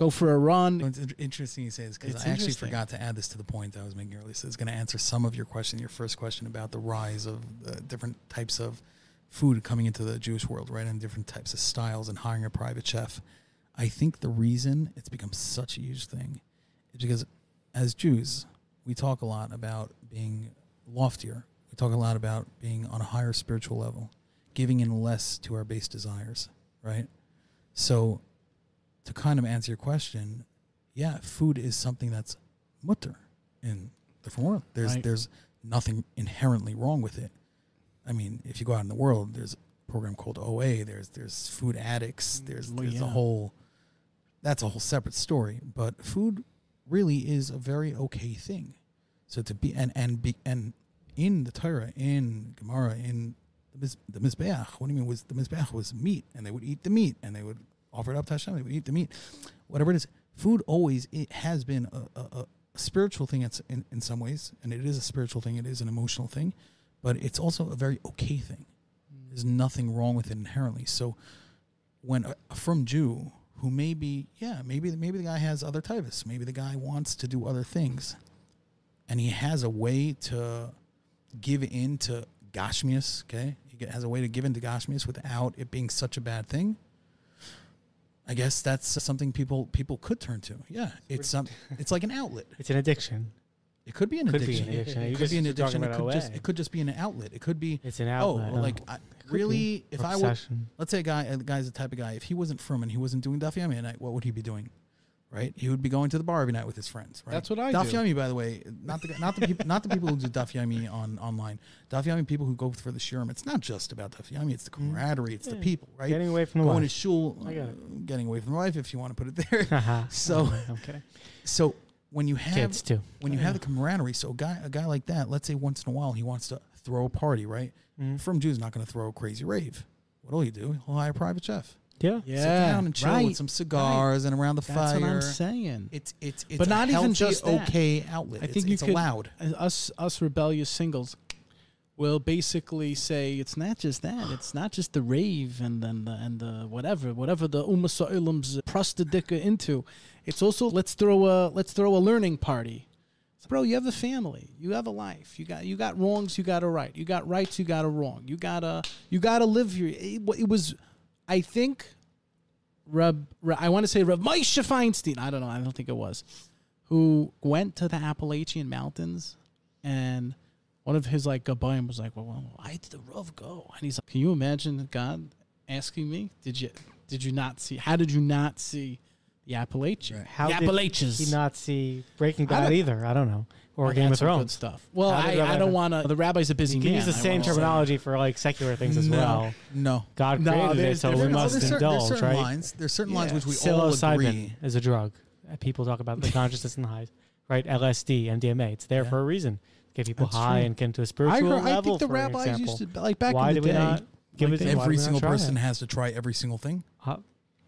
go for a run. It's interesting you say this because I actually forgot to add this to the point that I was making earlier. So it's going to answer some of your question, your first question about the rise of uh, different types of food coming into the Jewish world, right? And different types of styles and hiring a private chef. I think the reason it's become such a huge thing is because as Jews, we talk a lot about being loftier. We talk a lot about being on a higher spiritual level, giving in less to our base desires, right? So to kind of answer your question, yeah, food is something that's mutar in the different world. There's Right. there's nothing inherently wrong with it. I mean, if you go out in the world, there's a program called OA. There's there's food addicts. Mm, there's Well, there's a whole that's a whole separate story. But food really is a very okay thing. So to be and and be and in the Torah, in Gemara, in the, Miz, the Mizbeach, what do you mean was the Mizbeach was meat, and they would eat the meat, and they would offer it up to Hashem. We eat the meat, whatever it is. Food always it has been a, a, a spiritual thing in, in some ways, and it is a spiritual thing. It is an emotional thing, but it's also a very okay thing. There's nothing wrong with it inherently. So when a, a frum Jew who maybe yeah maybe maybe the guy has other typhus, maybe the guy wants to do other things, and he has a way to give in to Gashmias, okay? He has a way to give in to Gashmias without it being such a bad thing. I guess that's something people people could turn to. Yeah, it's some it's like an outlet. It's an addiction. It could be an Could be addiction. an addiction. It You could just- be an addiction. It could just it could just be an outlet. It could be It's an oh outlet. well, like I, really if I were let's say a guy a guy's the type of guy if he wasn't frum and he wasn't doing Yomi at night, what would he be doing? Right, he would be going to the bar every night with his friends. Right? That's what I Daf do. Yomi, by the way, not the not the people not the people who do Daf Yomi on online. Daf Yomi people who go for the shiurim. It's not just about Daf Yomi. It's the camaraderie. It's the people. Right, Mm. Getting away from the going to shul, I get uh, getting away from the wife, if you want to put it there. So I'm kidding. so when you have Kids too. when you have the camaraderie, so a guy a guy like that, let's say once in a while he wants to throw a party, right? Mm-hmm. Frum Jew's not going to throw a crazy rave. What'll he do? He'll hire a private chef. Yeah. Yeah, Sit down and chill right, with some cigars and around the That's fire. what I'm saying. It's it's it's But a not even healthy, just that. okay outlet. I It's- think you it's could allowed. uh, us us rebellious singles will basically say it's not just that. It's not just the rave and then the, and the whatever whatever the Ummah Sa'ilim's prostadika into. It's also let's throw a let's throw a learning party. Bro, you have a family. You have a life. You got you got wrongs. You got a right. You got rights. You got a wrong. You gotta you gotta live your. It, it was, I think, Reb, Re- I want to say Reb Moshe Feinstein. I don't know. I don't think it was. Who went to the Appalachian Mountains, and one of his like gabayim was like, "Well, well why did the Rav go?" And he's like, "Can you imagine God asking me? Did you did you not see? How did you not see the Appalachian? How the did Appalachians? he not see Breaking I Bad don't- either? I don't know. Or Game of some good Thrones. stuff. Well, How did I, Rabbi I don't want to. The rabbi's a busy You can man. use the I same won't say. terminology for like secular things as No. well. No. God No, created it, there's so we different- must there's certain, there's indulge, certain right? lines. There's certain lines Yeah. which we all Psilocybin agree. is a drug. Uh, People talk about the consciousness and the highs, right? LSD, MDMA. It's there Yeah. for a reason. Get people That's high true. and get into a I, spiritual heard, I level. think the for rabbis example. used to like back Why in the did we day. not give like it? why Every we not single try person it? has to try every single thing. Uh,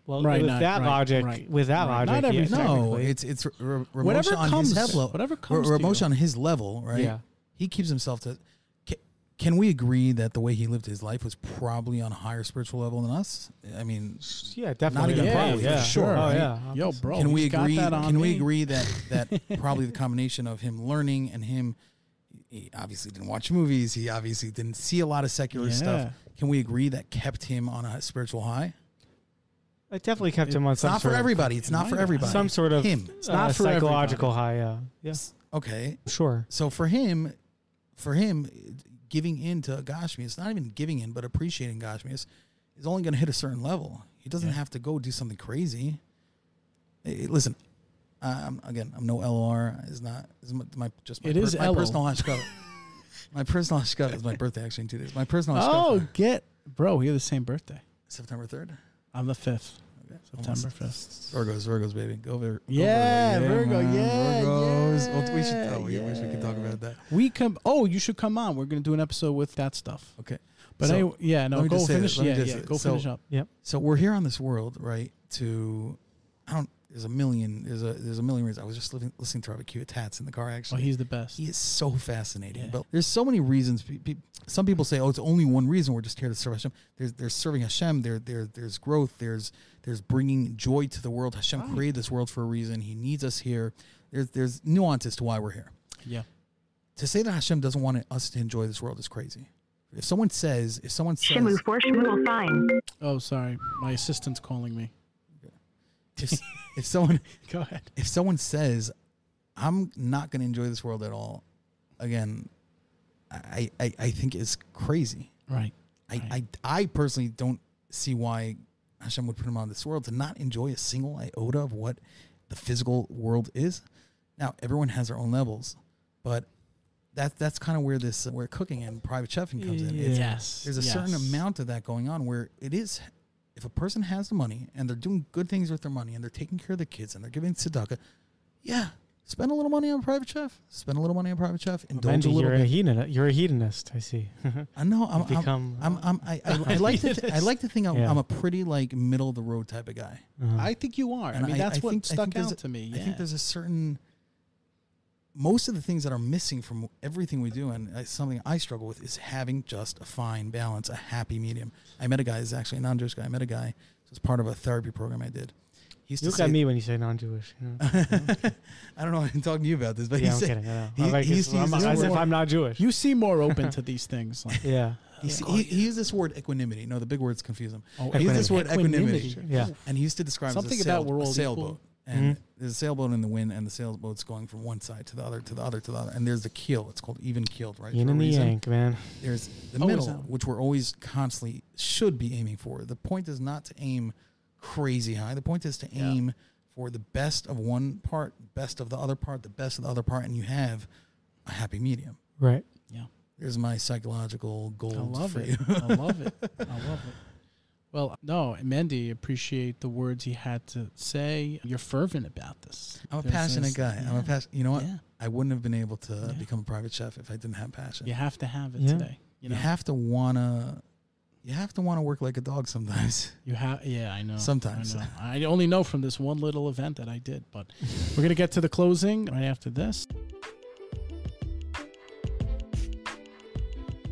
well, Right, with not- that right, logic, right, with that right. logic, Not yeah, everything. No, technically. it's it's R- R- Ramosha Whatever on comes- his level. whatever R- comes to Ramosha you. on his level, right? Yeah. He keeps himself to. Can, can we agree that the way he lived his life was probably on a higher spiritual level than us? I mean, yeah, definitely. not even yeah, probably, yeah. for sure, Oh, right? yeah. Yo, bro, can we he's got agree? that on Can we me. agree that that probably the combination of him learning and him, he obviously didn't watch movies. He obviously didn't see a lot of secular Yeah. stuff. Can we agree that kept him on a spiritual high? It definitely kept him on It's some not sort for of, everybody. It's not for everybody. some sort of him. It's uh, not for psychological high. Uh, yeah, Okay, sure. So for him, for him, giving in to Gashmi, it's not even giving in, but appreciating Gashmi is, is only going to hit a certain level. He doesn't have to go do something crazy. Hey, listen, um, again, I'm no LOR. Is not is my, my just my, It is my LO. personal hashkav. my personal hashkav is my birthday actually in two days. My personal Oh, get bro, we have the same birthday. September third. I'm the fifth, September fifth. Virgos, Virgos, baby, go Vir- go Yeah, Virgo, man. yeah, Virgos. yeah, Well, we should. Oh, we wish we could talk about that. We come. Oh, you should come on. We're gonna do an episode with that stuff. Okay. But So, anyway, yeah, no, let me go finish. this, Yeah, yeah, go. So- finish up. Yep. So we're here on this world, right? To I don't. There's a million. There's a there's a million reasons. I was just living, listening to Rabbi Q Tatz in the car. Actually. Oh, he's the best. he is so fascinating. Yeah. But there's so many reasons. Pe- pe- some people say, "Oh, it's only one reason. We're just here to serve Hashem." There's there's serving Hashem. There there there's growth. There's there's bringing joy to the world. Hashem Right. created this world for a reason. He needs us here. There's there's nuances to why we're here. Yeah. To say that Hashem doesn't want us to enjoy this world is crazy. If someone says, if someone says, Shimu for Shmuel fine. Oh, sorry, my assistant's calling me. If, if someone Go ahead. if someone says i'm not going to enjoy this world at all again i i, I think is crazy Right. I, Right. I i personally don't see why hashem would put him on this world to not enjoy a single iota of what the physical world is now everyone has their own levels but that that's kind of where this where cooking and private chefing comes in It's- Yes. there's a certain amount of that going on where it is if a person has the money and they're doing good things with their money and they're taking care of the kids and they're giving tzedakah, yeah, spend a little money on a private chef. Spend a little money on a private chef. Indulge Benji, a little you're a hedonist. You're a hedonist. I see. I know. I'm. You've I'm, become. I'm, I'm, I, I, I like to. Th- I like to think I'm, Yeah. I'm a pretty like middle of the road type of guy. uh, I think you are. I And mean, that's what think- I stuck think there's out a- to me. I think there's a certain. Most of the things that are missing from everything we do, and uh, something I struggle with, is having just a fine balance, a happy medium. I met a guy. This is actually a non-Jewish guy. I met a guy. This was part of a therapy program I did. He used you to look at me when you say non-Jewish. You know? I don't know. I'm talking to you about this, but yeah, he I'm said, kidding. I know. he- I'm like, he used I'm- as if I'm not Jewish. you seem more open to these things. Like, yeah. He, he, he used this word equanimity. No, the big words confuse him. Oh, he used this word equanimity. equanimity. Yeah. And he used to describe Something it as a, about sail, we're all a equal. Sailboat. And Mm-hmm. there's a sailboat in the wind, and the sailboat's going from one side to the other, to the other, to the other. And there's the keel. It's called even keeled, right? Yin and the yank, man. There's the Always middle, have. which we're always constantly should be aiming for. The point is not to aim crazy high. The point is to Yeah. aim for the best of one part, best of the other part, the best of the other part, and you have a happy medium. Right. Yeah. There's my psychological gold I love for it. you. I love it. I love it. Well, no, Mendy, appreciate the words he had to say. You're fervent about this. I'm a There's passionate this- guy. I'm a yeah. passion. You know what? Yeah. I wouldn't have been able to Yeah. become a private chef if I didn't have passion. You have to have it Yeah. today. You You, have to wanna. You have to want to work like a dog sometimes. You have, yeah, I know. Sometimes. I, know. I only know from this one little event that I did, but we're gonna get to the closing right after this.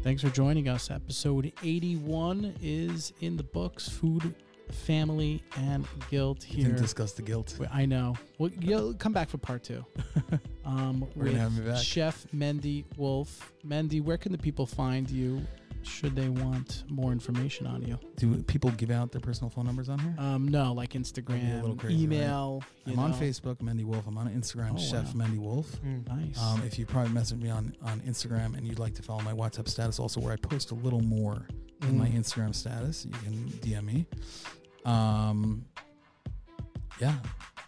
Thanks for joining us. Episode 81 is in the books. Food, family, and guilt You can here. discuss the guilt. I know. Well, you'll come back for part two. um, We're gonna have me back. Chef Mendy Wolf. Mendy, where can the people find you? Should they want more information on you? Do people give out their personal phone numbers on here? Um, no, like That'd a Instagram, crazy, email. you I'm on. Facebook, Mendy Wolf. I'm on Instagram, Oh, Chef wow. Mendy Wolf. Nice. Um, if you probably message me on, on Instagram and you'd like to follow my WhatsApp status also where I post a little more in my Mm. Instagram status, you can DM me. Um, yeah,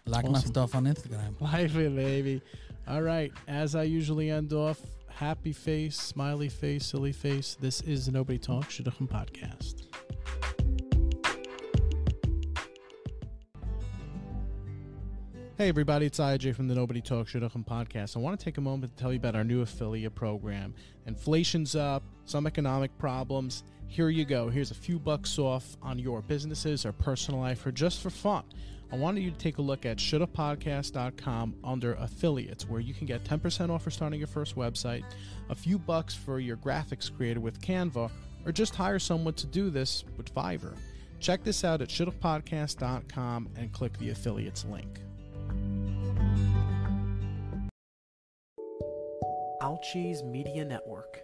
like my stuff on Instagram. Life it, baby. All right. As I usually end off, happy face, smiley face, silly face. This is the Nobody Talks Shidduchim podcast. Hey everybody, it's IJ from the Nobody Talks Shidduchim podcast. I want to take a moment to tell you about our new affiliate program. Inflation's up, some economic problems. Here you go. Here's a few bucks off on your businesses or personal life or just for fun. I wanted you to take a look at shouldapodcast.com under affiliates, where you can get 10% off for starting your first website, a few bucks for your graphics created with Canva, or just hire someone to do this with Fiverr. Check this out at shouldapodcast.com and click the affiliates link. Ouchies Media Network.